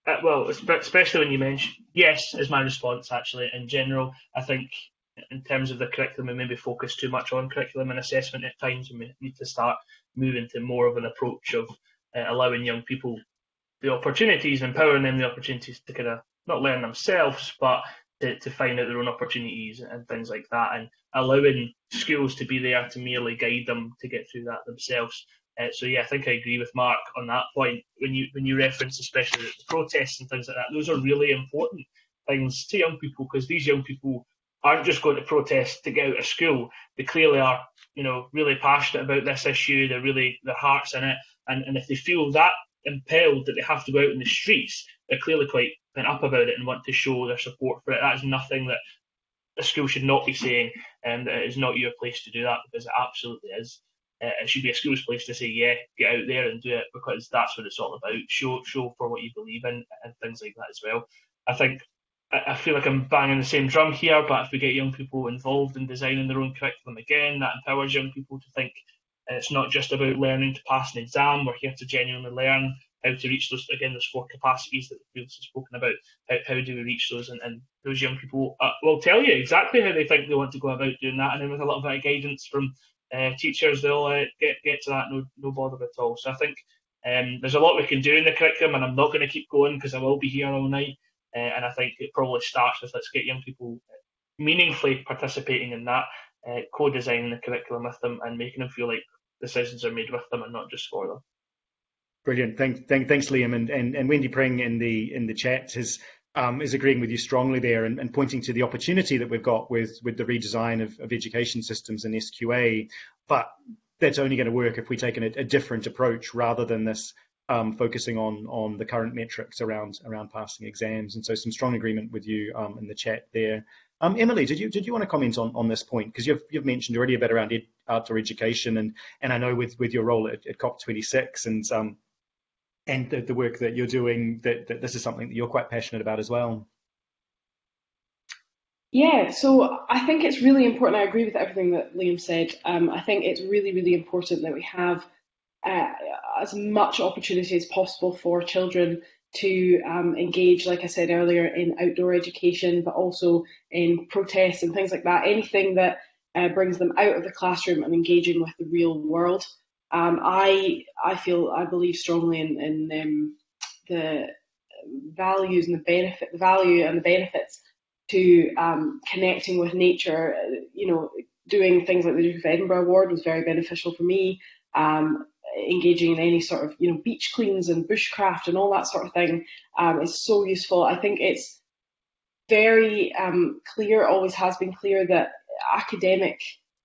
uh, well, especially when you mention, yes, is my response actually. In general, I think in terms of the curriculum, we maybe focus too much on curriculum and assessment at times, and we need to start moving to more of an approach of uh, allowing young people the opportunities, and empowering them the opportunities to kind of not learn themselves, but to, to find out their own opportunities and things like that, and allowing schools to be there to merely guide them to get through that themselves. Uh, so yeah, I think I agree with Mark on that point. When you when you reference especially the protests and things like that, those are really important things to young people because these young people aren't just going to protest to get out of school. They clearly are, you know, really passionate about this issue. They're really their hearts in it, and and if they feel that impelled that they have to go out in the streets, they're clearly quite bent up about it and want to show their support for it. That is nothing that a school should not be saying, and it is not your place to do that because it absolutely is. Uh, it should be a school's place to say, yeah, get out there and do it because that's what it's all about. Show show for what you believe in and things like that as well. I think I, feel like I'm banging the same drum here, but if we get young people involved in designing their own curriculum again, that empowers young people to think it's not just about learning to pass an exam. We're here to genuinely learn how to reach those again those four capacities that we've spoken about. How, how do we reach those? And, and those young people uh, will tell you exactly how they think they want to go about doing that, and then with a little bit of guidance from uh, teachers, they'll uh, get get to that no no bother at all. So I think um, there's a lot we can do in the curriculum, and I'm not going to keep going because I will be here all night. Uh, and I think it probably starts with let's get young people meaningfully participating in that, uh, co-designing the curriculum with them, and making them feel like decisions are made with them and not just for them. Brilliant. Thank, thank, thanks, Liam. And, and, and Wendy Pring in the in the chat has um, is agreeing with you strongly there and, and, pointing to the opportunity that we've got with with the redesign of, of education systems and SQA. But that's only going to work if we take an, a different approach rather than this um, focusing on on the current metrics around around passing exams. And so some strong agreement with you um, in the chat there. Um, Emily, did you did you want to comment on, on this point because you've you've mentioned already a bit around ed, outdoor education and and I know with with your role at, at COP26 and um, and the, the work that you're doing that, that this is something that you're quite passionate about as well. Yeah, so I think it's really important. I agree with everything that Liam said. Um, I think it's really, really important that we have uh, as much opportunity as possible for children to um, engage, like I said earlier, in outdoor education, but also in protests and things like that. Anything that uh, brings them out of the classroom and engaging with the real world. Um, I I feel I believe strongly in, in um, the values and the benefit, the value and the benefits to um, connecting with nature. You know, doing things like the Duke of Edinburgh Award was very beneficial for me. Um, engaging in any sort of you know beach cleans and bushcraft and all that sort of thing um, is so useful. I think it's very um, clear, always has been clear that academic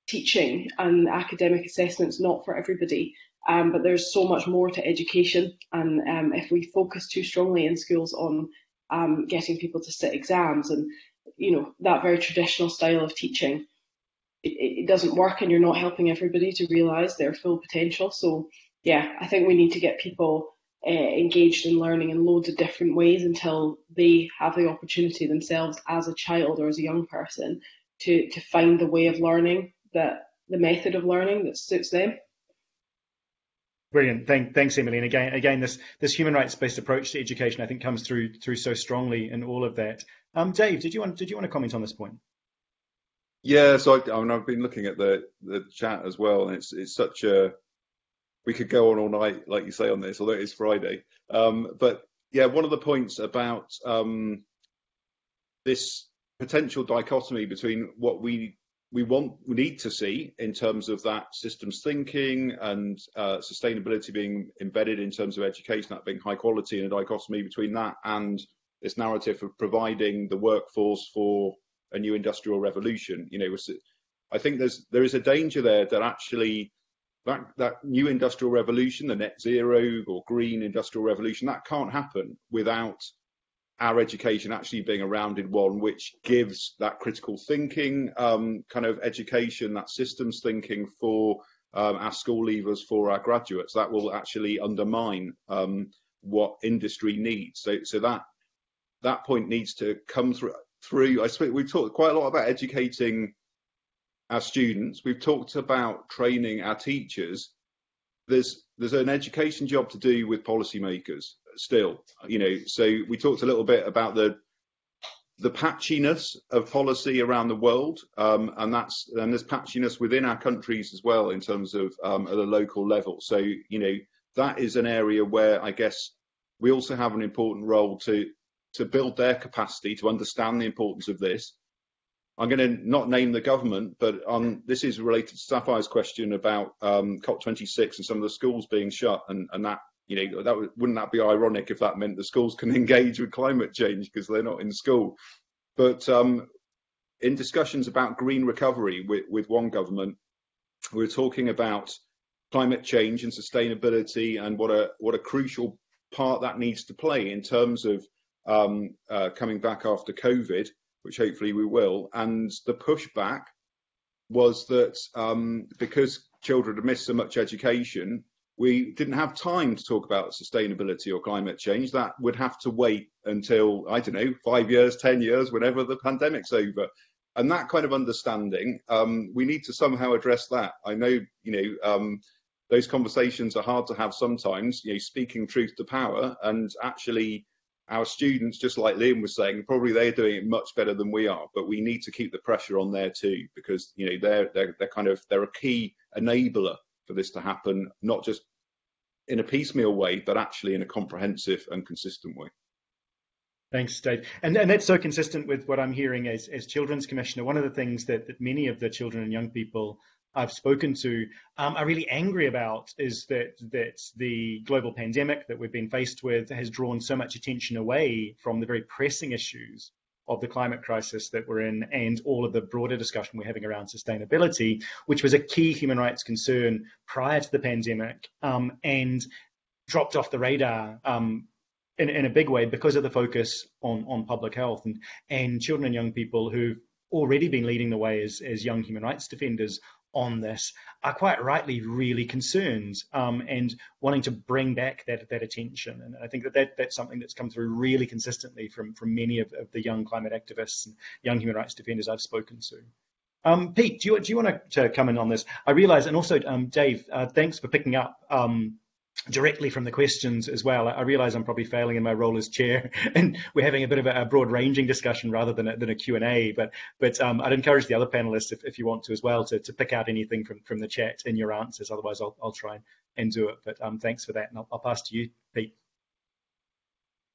teaching and academic assessments not for everybody. Um, but there's so much more to education, and um, if we focus too strongly in schools on um, getting people to sit exams and you know that very traditional style of teaching, it, it doesn't work, and you're not helping everybody to realise their full potential. So yeah, I think we need to get people uh, engaged in learning in loads of different ways until they have the opportunity themselves as a child or as a young person to to find the way of learning that the method of learning that suits them. Brilliant. Thank, thanks, Emily. And again, again, this this human rights based approach to education, I think, comes through through so strongly in all of that. Um, Dave, did you want did you want to comment on this point? Yeah, so I, I mean, I've been looking at the the chat as well, and it's it's such a we could go on all night, like you say, on this, although it is Friday. Um, but yeah, one of the points about um, this potential dichotomy between what we we want we need to see in terms of that systems thinking and uh, sustainability being embedded in terms of education, that being high quality, and a dichotomy between that and this narrative of providing the workforce for a new industrial revolution. You know, I think there's there is a danger there that actually that that new industrial revolution, the net zero or green industrial revolution, that can't happen without our education actually being a rounded one which gives that critical thinking um, kind of education, that systems thinking for um, our school leavers, for our graduates. That will actually undermine um, what industry needs. So, so that that point needs to come through. Through, I suppose we've talked quite a lot about educating our students. We've talked about training our teachers. There's there's an education job to do with policymakers still. You know, so we talked a little bit about the the patchiness of policy around the world, um, and that's and there's patchiness within our countries as well in terms of um, at a local level. So you know that is an area where I guess we also have an important role to to build their capacity to understand the importance of this. I'm going to not name the government, but on this is related to Sapphire's question about um, COP26 and some of the schools being shut, and, and that you know, that wouldn't that be ironic if that meant the schools can engage with climate change because they're not in school? But um, in discussions about green recovery with, with one government, we're talking about climate change and sustainability and what a what a crucial part that needs to play in terms of um, uh, coming back after COVID, which hopefully we will. And the pushback was that um, because children had missed so much education, we didn't have time to talk about sustainability or climate change. That would have to wait until, I don't know, five years, 10 years, whenever the pandemic's over. And that kind of understanding, um, we need to somehow address that. I know, you know, um, those conversations are hard to have sometimes, you know, speaking truth to power. And actually, our students, just like Liam was saying, probably they're doing it much better than we are. But we need to keep the pressure on there too, because, you know, they're, they're, they're kind of, they're a key enabler for this to happen, not just in a piecemeal way, but actually in a comprehensive and consistent way. Thanks, Dave. And, and that's so consistent with what I'm hearing as, as Children's Commissioner. One of the things that, that many of the children and young people I've spoken to um, are really angry about is that that the global pandemic that we've been faced with has drawn so much attention away from the very pressing issues of the climate crisis that we're in and all of the broader discussion we're having around sustainability, which was a key human rights concern prior to the pandemic um, and dropped off the radar um, in, in, a big way because of the focus on, on public health. And, and children and young people who've already been leading the way as, as young human rights defenders on this are quite rightly really concerned um, and wanting to bring back that that attention. And I think that, that that's something that's come through really consistently from from many of, of the young climate activists and young human rights defenders I've spoken to. Um, Pete, do you, do you want to, come in on this? I realise, and also um, Dave, uh, thanks for picking up um, directly from the questions as well. I, realize I'm probably failing in my role as chair, and we're having a bit of a, a broad-ranging discussion rather than a, than a Q&A. But but um, I'd encourage the other panelists, if, if you want to as well, to, to pick out anything from, from the chat in your answers. Otherwise, I'll, I'll try and, and do it. But um, thanks for that, and I'll, I'll pass to you, Pete.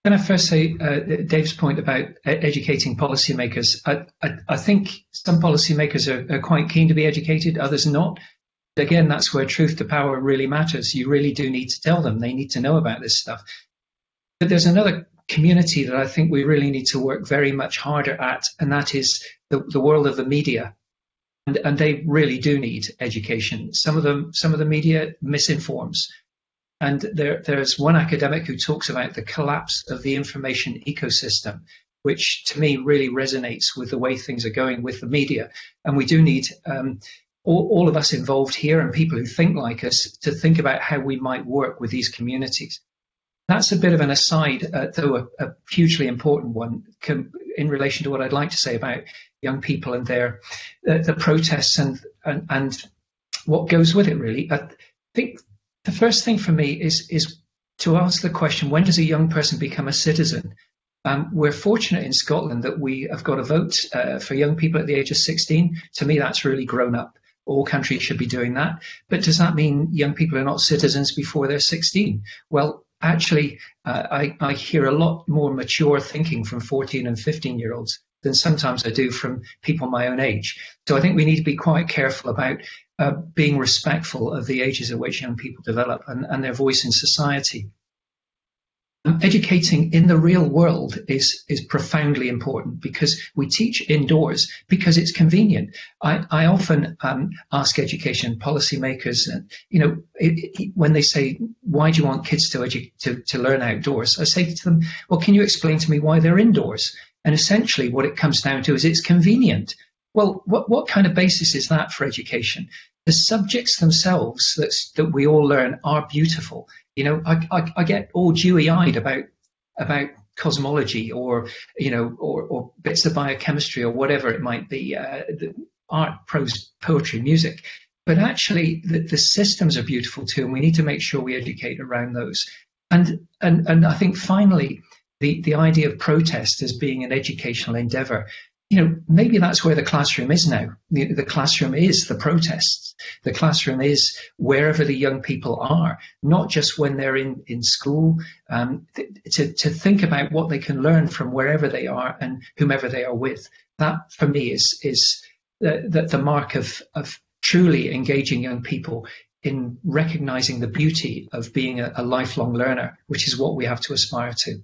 Can I first say uh, Dave's point about educating policymakers? I, I, I think some policymakers are, are, quite keen to be educated, others not again, that's where truth to power really matters. You really do need to tell them. They need to know about this stuff. But there's another community that I think we really need to work very much harder at, and that is the, the world of the media. and, and they really do need education. Some of them, some of the media misinforms. And there, there's one academic who talks about the collapse of the information ecosystem, which to me really resonates with the way things are going with the media. And we do need um, all, all, of us involved here and people who think like us to think about how we might work with these communities. That's a bit of an aside, uh, though a, a, hugely important one com- in relation to what I'd like to say about young people and their uh, the protests and, and, and what goes with it. Really, I think the first thing for me is is to ask the question: When does a young person become a citizen? Um, we're fortunate in Scotland that we have got a vote uh, for young people at the age of 16. To me, that's really grown up. All countries should be doing that. But does that mean young people are not citizens before they're 16? Well, actually, uh, I, I, hear a lot more mature thinking from 14 and 15 year olds than sometimes I do from people my own age. So I think we need to be quite careful about uh, being respectful of the ages at which young people develop and, and their voice in society. Educating in the real world is is profoundly important because we teach indoors because it's convenient. I, I often um, ask education policymakers, and you know, it, it, when they say, "Why do you want kids to, edu- to to learn outdoors?" I say to them, "Well, can you explain to me why they're indoors?" And essentially, what it comes down to is it's convenient. Well, what what kind of basis is that for education? The subjects themselves that we all learn are beautiful. You know, I, I, I get all dewy-eyed about about cosmology or you know or, or bits of biochemistry or whatever it might be, uh, art, prose, poetry, music. But actually, the, the systems are beautiful too, and we need to make sure we educate around those. And and and I think finally, the the idea of protest as being an educational endeavour you know, maybe that's where the classroom is now. The, the, classroom is the protests. The classroom is wherever the young people are, not just when they're in, in school, um, th- to, to think about what they can learn from wherever they are and whomever they are with. That, for me, is, is the, the, the mark of, of truly engaging young people in recognizing the beauty of being a, a lifelong learner, which is what we have to aspire to.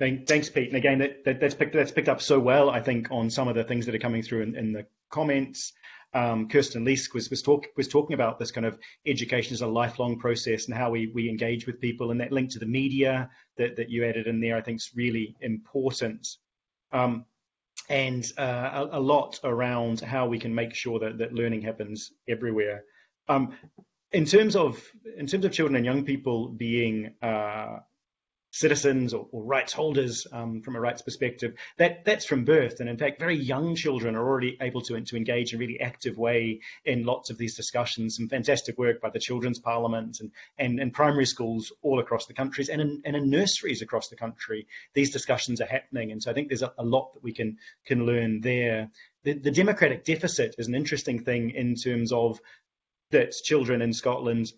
Thanks, Pete. And again, that, that, that's, picked, that's picked up so well, I think, on some of the things that are coming through in, in the comments. Um, Kirsten Leask was, was, talk, was talking about this kind of education as a lifelong process and how we, we engage with people. And that link to the media that, that you added in there, I think, is really important. Um, and uh, a, a, lot around how we can make sure that, that learning happens everywhere. Um, in terms of in terms of children and young people being uh, citizens or, or rights holders um, from a rights perspective. That that's from birth, and in fact, very young children are already able to to engage in a really active way in lots of these discussions. Some fantastic work by the Children's Parliament and and, and primary schools all across the countries and in, and in nurseries across the country. These discussions are happening, and so I think there's a, a lot that we can can learn there. The, the democratic deficit is an interesting thing in terms of that children in Scotland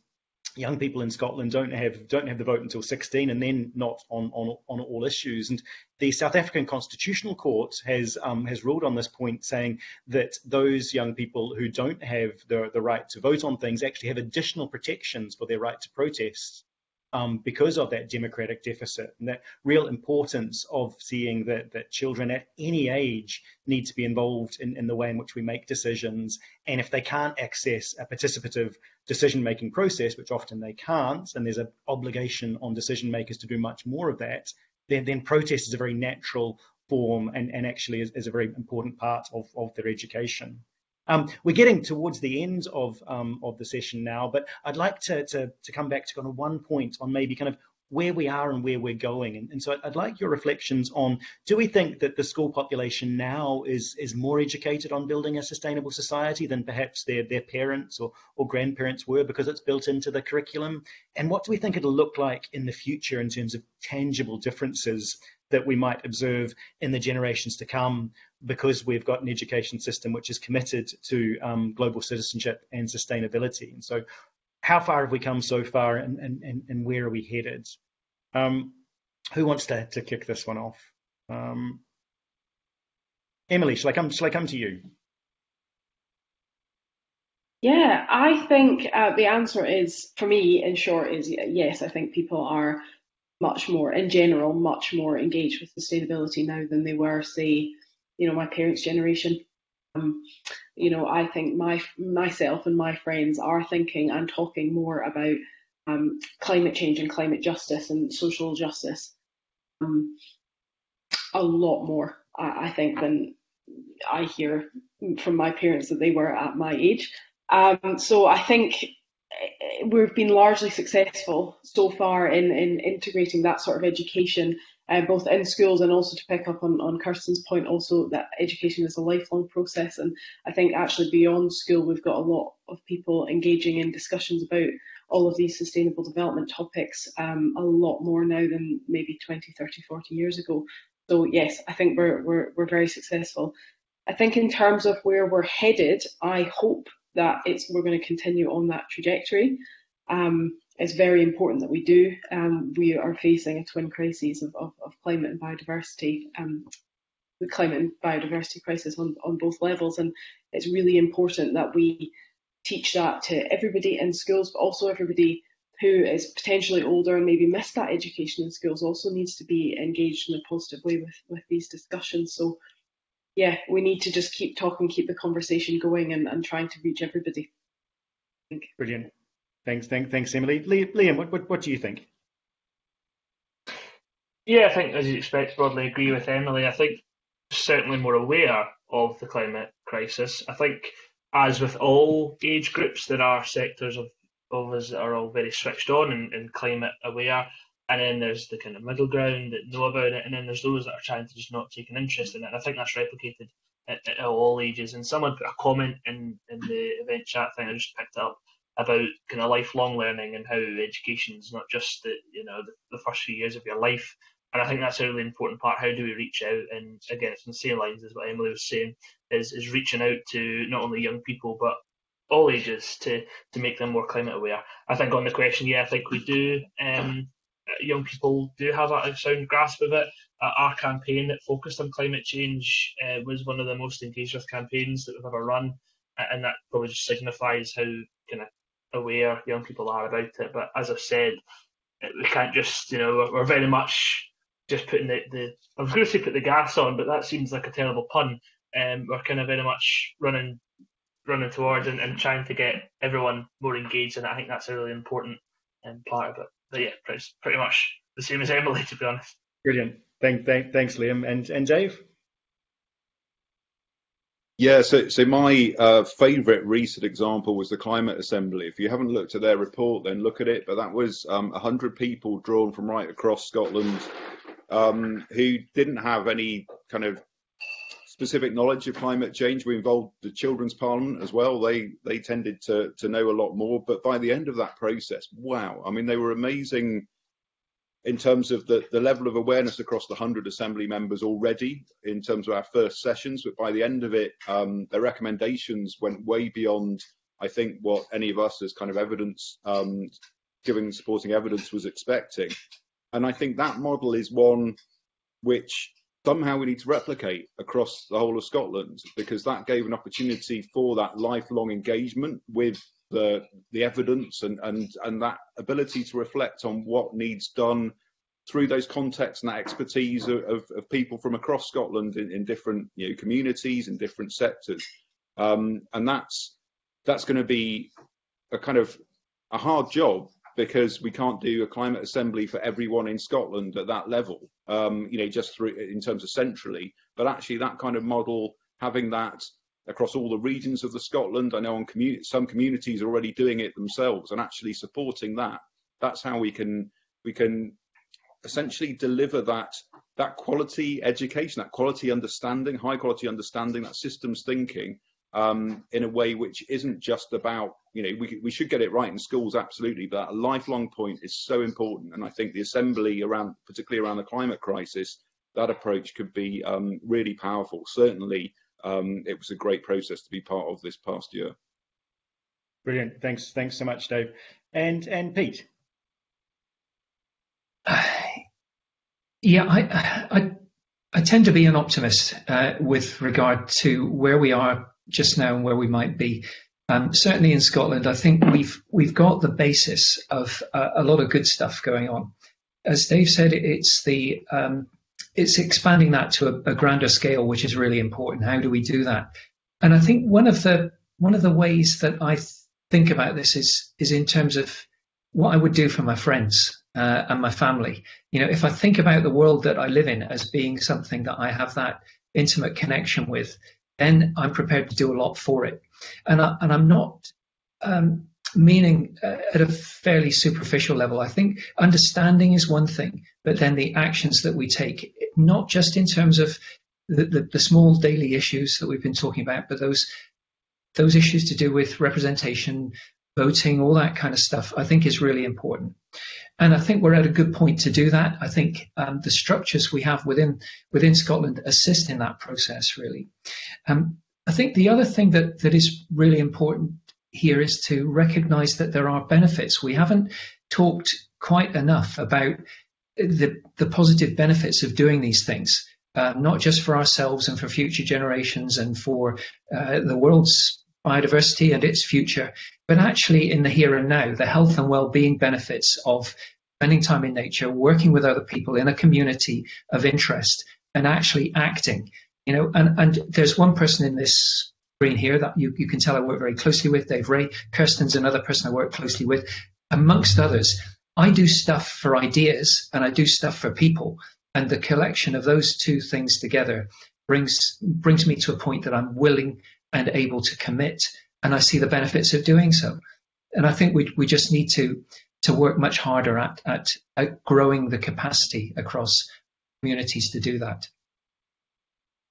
young people in Scotland don't have don't have the vote until 16, and then not on on, on all issues. And the South African Constitutional Court has um, has ruled on this point, saying that those young people who don't have the the right to vote on things actually have additional protections for their right to protest um, because of that democratic deficit and that real importance of seeing that, that children at any age need to be involved in, in the way in which we make decisions. And if they can't access a participative decision making process, which often they can't, and there's an obligation on decision makers to do much more of that, then, then protest is a very natural form and, and actually is, is a very important part of, of their education. Um, we're getting towards the end of um, of the session now, but I'd like to, to, to come back to kind of one point on maybe kind of where we are and where we're going. And, and, so I'd like your reflections on do we think that the school population now is is more educated on building a sustainable society than perhaps their, their parents or, or grandparents were because it's built into the curriculum? And what do we think it'll look like in the future in terms of tangible differences that we might observe in the generations to come because we've got an education system which is committed to um, global citizenship and sustainability. And so how far have we come so far and, and, and where are we headed? Um, who wants to, to kick this one off? Um, Emily, shall I come? Shall I come to you? Yeah, I think uh, the answer is, for me, in short, is yes. I think people are much more, in general, much more engaged with sustainability now than they were, say, you know, my parents' generation. Um, you know, I think my myself and my friends are thinking and talking more about um, climate change and climate justice and social justice um, a lot more, I, I, think, than I hear from my parents that they were at my age. Um, so I think eh, we've been largely successful so far in, in integrating that sort of education uh, both in schools and also to pick up on, on Kirsten's point also that education is a lifelong process and I think actually beyond school we've got a lot of people engaging in discussions about all of these sustainable development topics um, a lot more now than maybe 20, 30, 40 years ago. So yes, I think we're, we're, we're very successful. I think in terms of where we're headed, I hope that it's we're going to continue on that trajectory. Um, it's very important that we do. Um, we are facing a twin crisis of, of, of climate and biodiversity, um, the climate and biodiversity crisis on, on both levels, and it's really important that we teach that to everybody in schools, but also everybody who is potentially older and maybe missed that education in schools also needs to be engaged in a positive way with, with these discussions. So yeah, we need to just keep talking, keep the conversation going and, and trying to reach everybody. Brilliant. Thanks, thanks, thanks, Emily. Liam, what, what, what do you think? Yeah, I think, as you expect, broadly agree with Emily. I think certainly more aware of the climate crisis. I think, as with all age groups, there are sectors of, of us that are all very switched on and, and climate aware. And then there's the kind of middle ground that know about it, and then there's those that are trying to just not take an interest in it. And I think that's replicated at, at all ages. And someone put a comment in, in the event chat thing, I just picked up about kind of lifelong learning and how education is not just the you know the, the, first few years of your life. And I think that's a really important part. How do we reach out? And again, it's in the same lines as what Emily was saying, is is reaching out to not only young people but all ages to to make them more climate aware. I think on the question, yeah, I think we do. Um, young people do have a sound grasp of it. Uh, our campaign that focused on climate change uh, was one of the most engaged with campaigns that we've ever run, and that probably just signifies how kind of aware young people are about it. But as I've said, we can't just, you know, we're very much just putting the, the I was going to say put the gas on, but that seems like a terrible pun. Um, we're kind of very much running running towards and, and trying to get everyone more engaged, and I think that's a really important um, part of it. But yeah, pretty, pretty much the same as Emily, to be honest. Brilliant. Thank, thank, thanks, Liam. And and Dave? Yeah, so so my uh, favourite recent example was the Climate Assembly. If you haven't looked at their report, then look at it. But that was um, 100 people drawn from right across Scotland um, who didn't have any kind of specific knowledge of climate change. We involved the Children's Parliament as well. They they tended to to know a lot more. But by the end of that process, wow! I mean, they were amazing in terms of the, the level of awareness across the 100 assembly members already in terms of our first sessions. But by the end of it um, their recommendations went way beyond i think what any of us as kind of evidence um, giving supporting evidence was expecting. And i think that model is one which somehow we need to replicate across the whole of scotland because that gave an opportunity for that lifelong engagement with the the evidence and and and that ability to reflect on what needs done through those contexts and that expertise of, of, of people from across Scotland in, in, different you know communities and different sectors, um, and that's that's going to be a kind of a hard job because we can't do a climate assembly for everyone in Scotland at that level, um, you know, just through in terms of centrally. But actually, that kind of model, having that across all the regions of the Scotland. I know on some communities are already doing it themselves and actually supporting that. That's how we can we can essentially deliver that that quality education, that quality understanding, high quality understanding, that systems thinking um, in a way which isn't just about you know we we should get it right in schools absolutely, but a lifelong point is so important. And I think the assembly around, particularly around the climate crisis, that approach could be um, really powerful. Certainly um, it was a great process to be part of this past year. Brilliant. Thanks. Thanks so much, Dave. And and Pete. Uh, yeah, I, I I tend to be an optimist uh, with regard to where we are just now and where we might be. Um, certainly in Scotland, I think we've we've got the basis of uh, a lot of good stuff going on. As Dave said, it's the um, it's expanding that to a, a, grander scale, which is really important. How do we do that? and I think one of the one of the ways that I think about this is is in terms of what I would do for my friends uh, and my family. You know, if I think about the world that I live in as being something that I have that intimate connection with, then I'm prepared to do a lot for it. And I, and I'm not um, meaning uh, at a fairly superficial level. I think understanding is one thing, but then the actions that we take, not just in terms of the, the, the small daily issues that we've been talking about, but those those issues to do with representation, voting, all that kind of stuff, I think is really important. And I think we're at a good point to do that. I think um, the structures we have within within Scotland assist in that process really. Um, I think the other thing that that is really important here is to recognise that there are benefits. We haven't talked quite enough about the the positive benefits of doing these things. Uh, not just for ourselves and for future generations and for uh, the world's biodiversity and its future, but actually in the here and now, the health and well-being benefits of spending time in nature, working with other people in a community of interest, and actually acting. You know, and, and there's one person in this screen here that you, you can tell I work very closely with, Dave Reay. Kirsten's another person I work closely with, amongst others. I do stuff for ideas and I do stuff for people. And the collection of those two things together brings brings me to a point that I'm willing and able to commit. And I see the benefits of doing so. And I think we, we just need to, to work much harder at, at, at growing the capacity across communities to do that.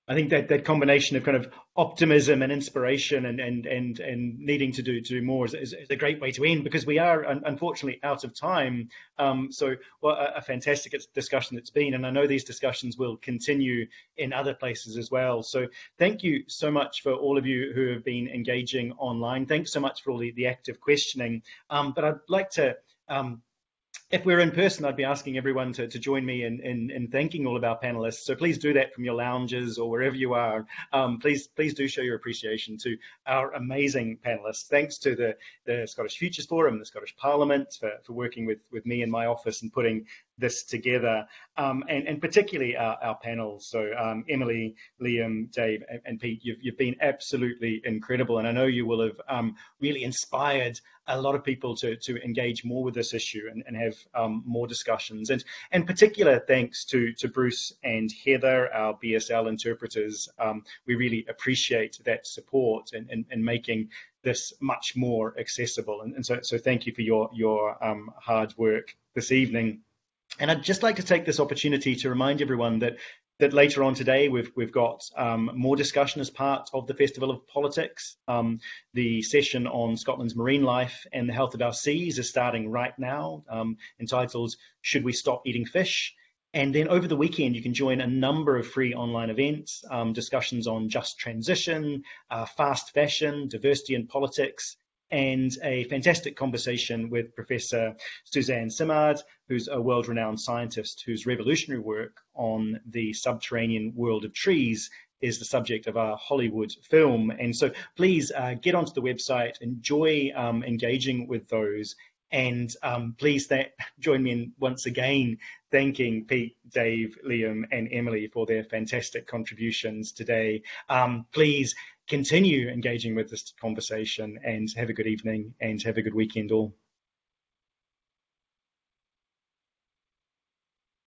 I think that that combination of kind of optimism and inspiration and and and, and needing to do to do more is, is, is a great way to end because we are un- unfortunately out of time. Um, so, well, a, a, fantastic discussion it's been, and I know these discussions will continue in other places as well. So, thank you so much for all of you who have been engaging online. Thanks so much for all the, the active questioning. Um, but I'd like to um, if we're in person, I'd be asking everyone to, to join me in, in, in, thanking all of our panelists. So please do that from your lounges or wherever you are. Um, please please do show your appreciation to our amazing panelists. Thanks to the, the Scottish Futures Forum, the Scottish Parliament for, for working with, with me in my office and putting this together, um, and, and, particularly our, our panel. So um, Emily, Liam, Dave, and, and, Pete, you've, you've been absolutely incredible, and I know you will have um, really inspired a lot of people to, to engage more with this issue and, and have um, more discussions. And in particular, thanks to, to Bruce and Heather, our BSL interpreters. Um, we really appreciate that support and, and, making this much more accessible. And, and, so, so thank you for your, your um, hard work this evening. And I'd just like to take this opportunity to remind everyone that that later on today we've we've got um, more discussion as part of the Festival of Politics. Um, the session on Scotland's marine life and the health of our seas is starting right now, um, entitled "Should We Stop Eating Fish?" And then over the weekend, you can join a number of free online events, um, discussions on just transition, uh, fast fashion, diversity in politics, and a fantastic conversation with Professor Suzanne Simard, who's a world renowned scientist whose revolutionary work on the subterranean world of trees is the subject of our Hollywood film. And so please uh, get onto the website, enjoy um, engaging with those. And um, please th- join me in once again thanking Pete, Dave, Liam, and Emily for their fantastic contributions today. Um, please continue engaging with this conversation and have a good evening and have a good weekend all.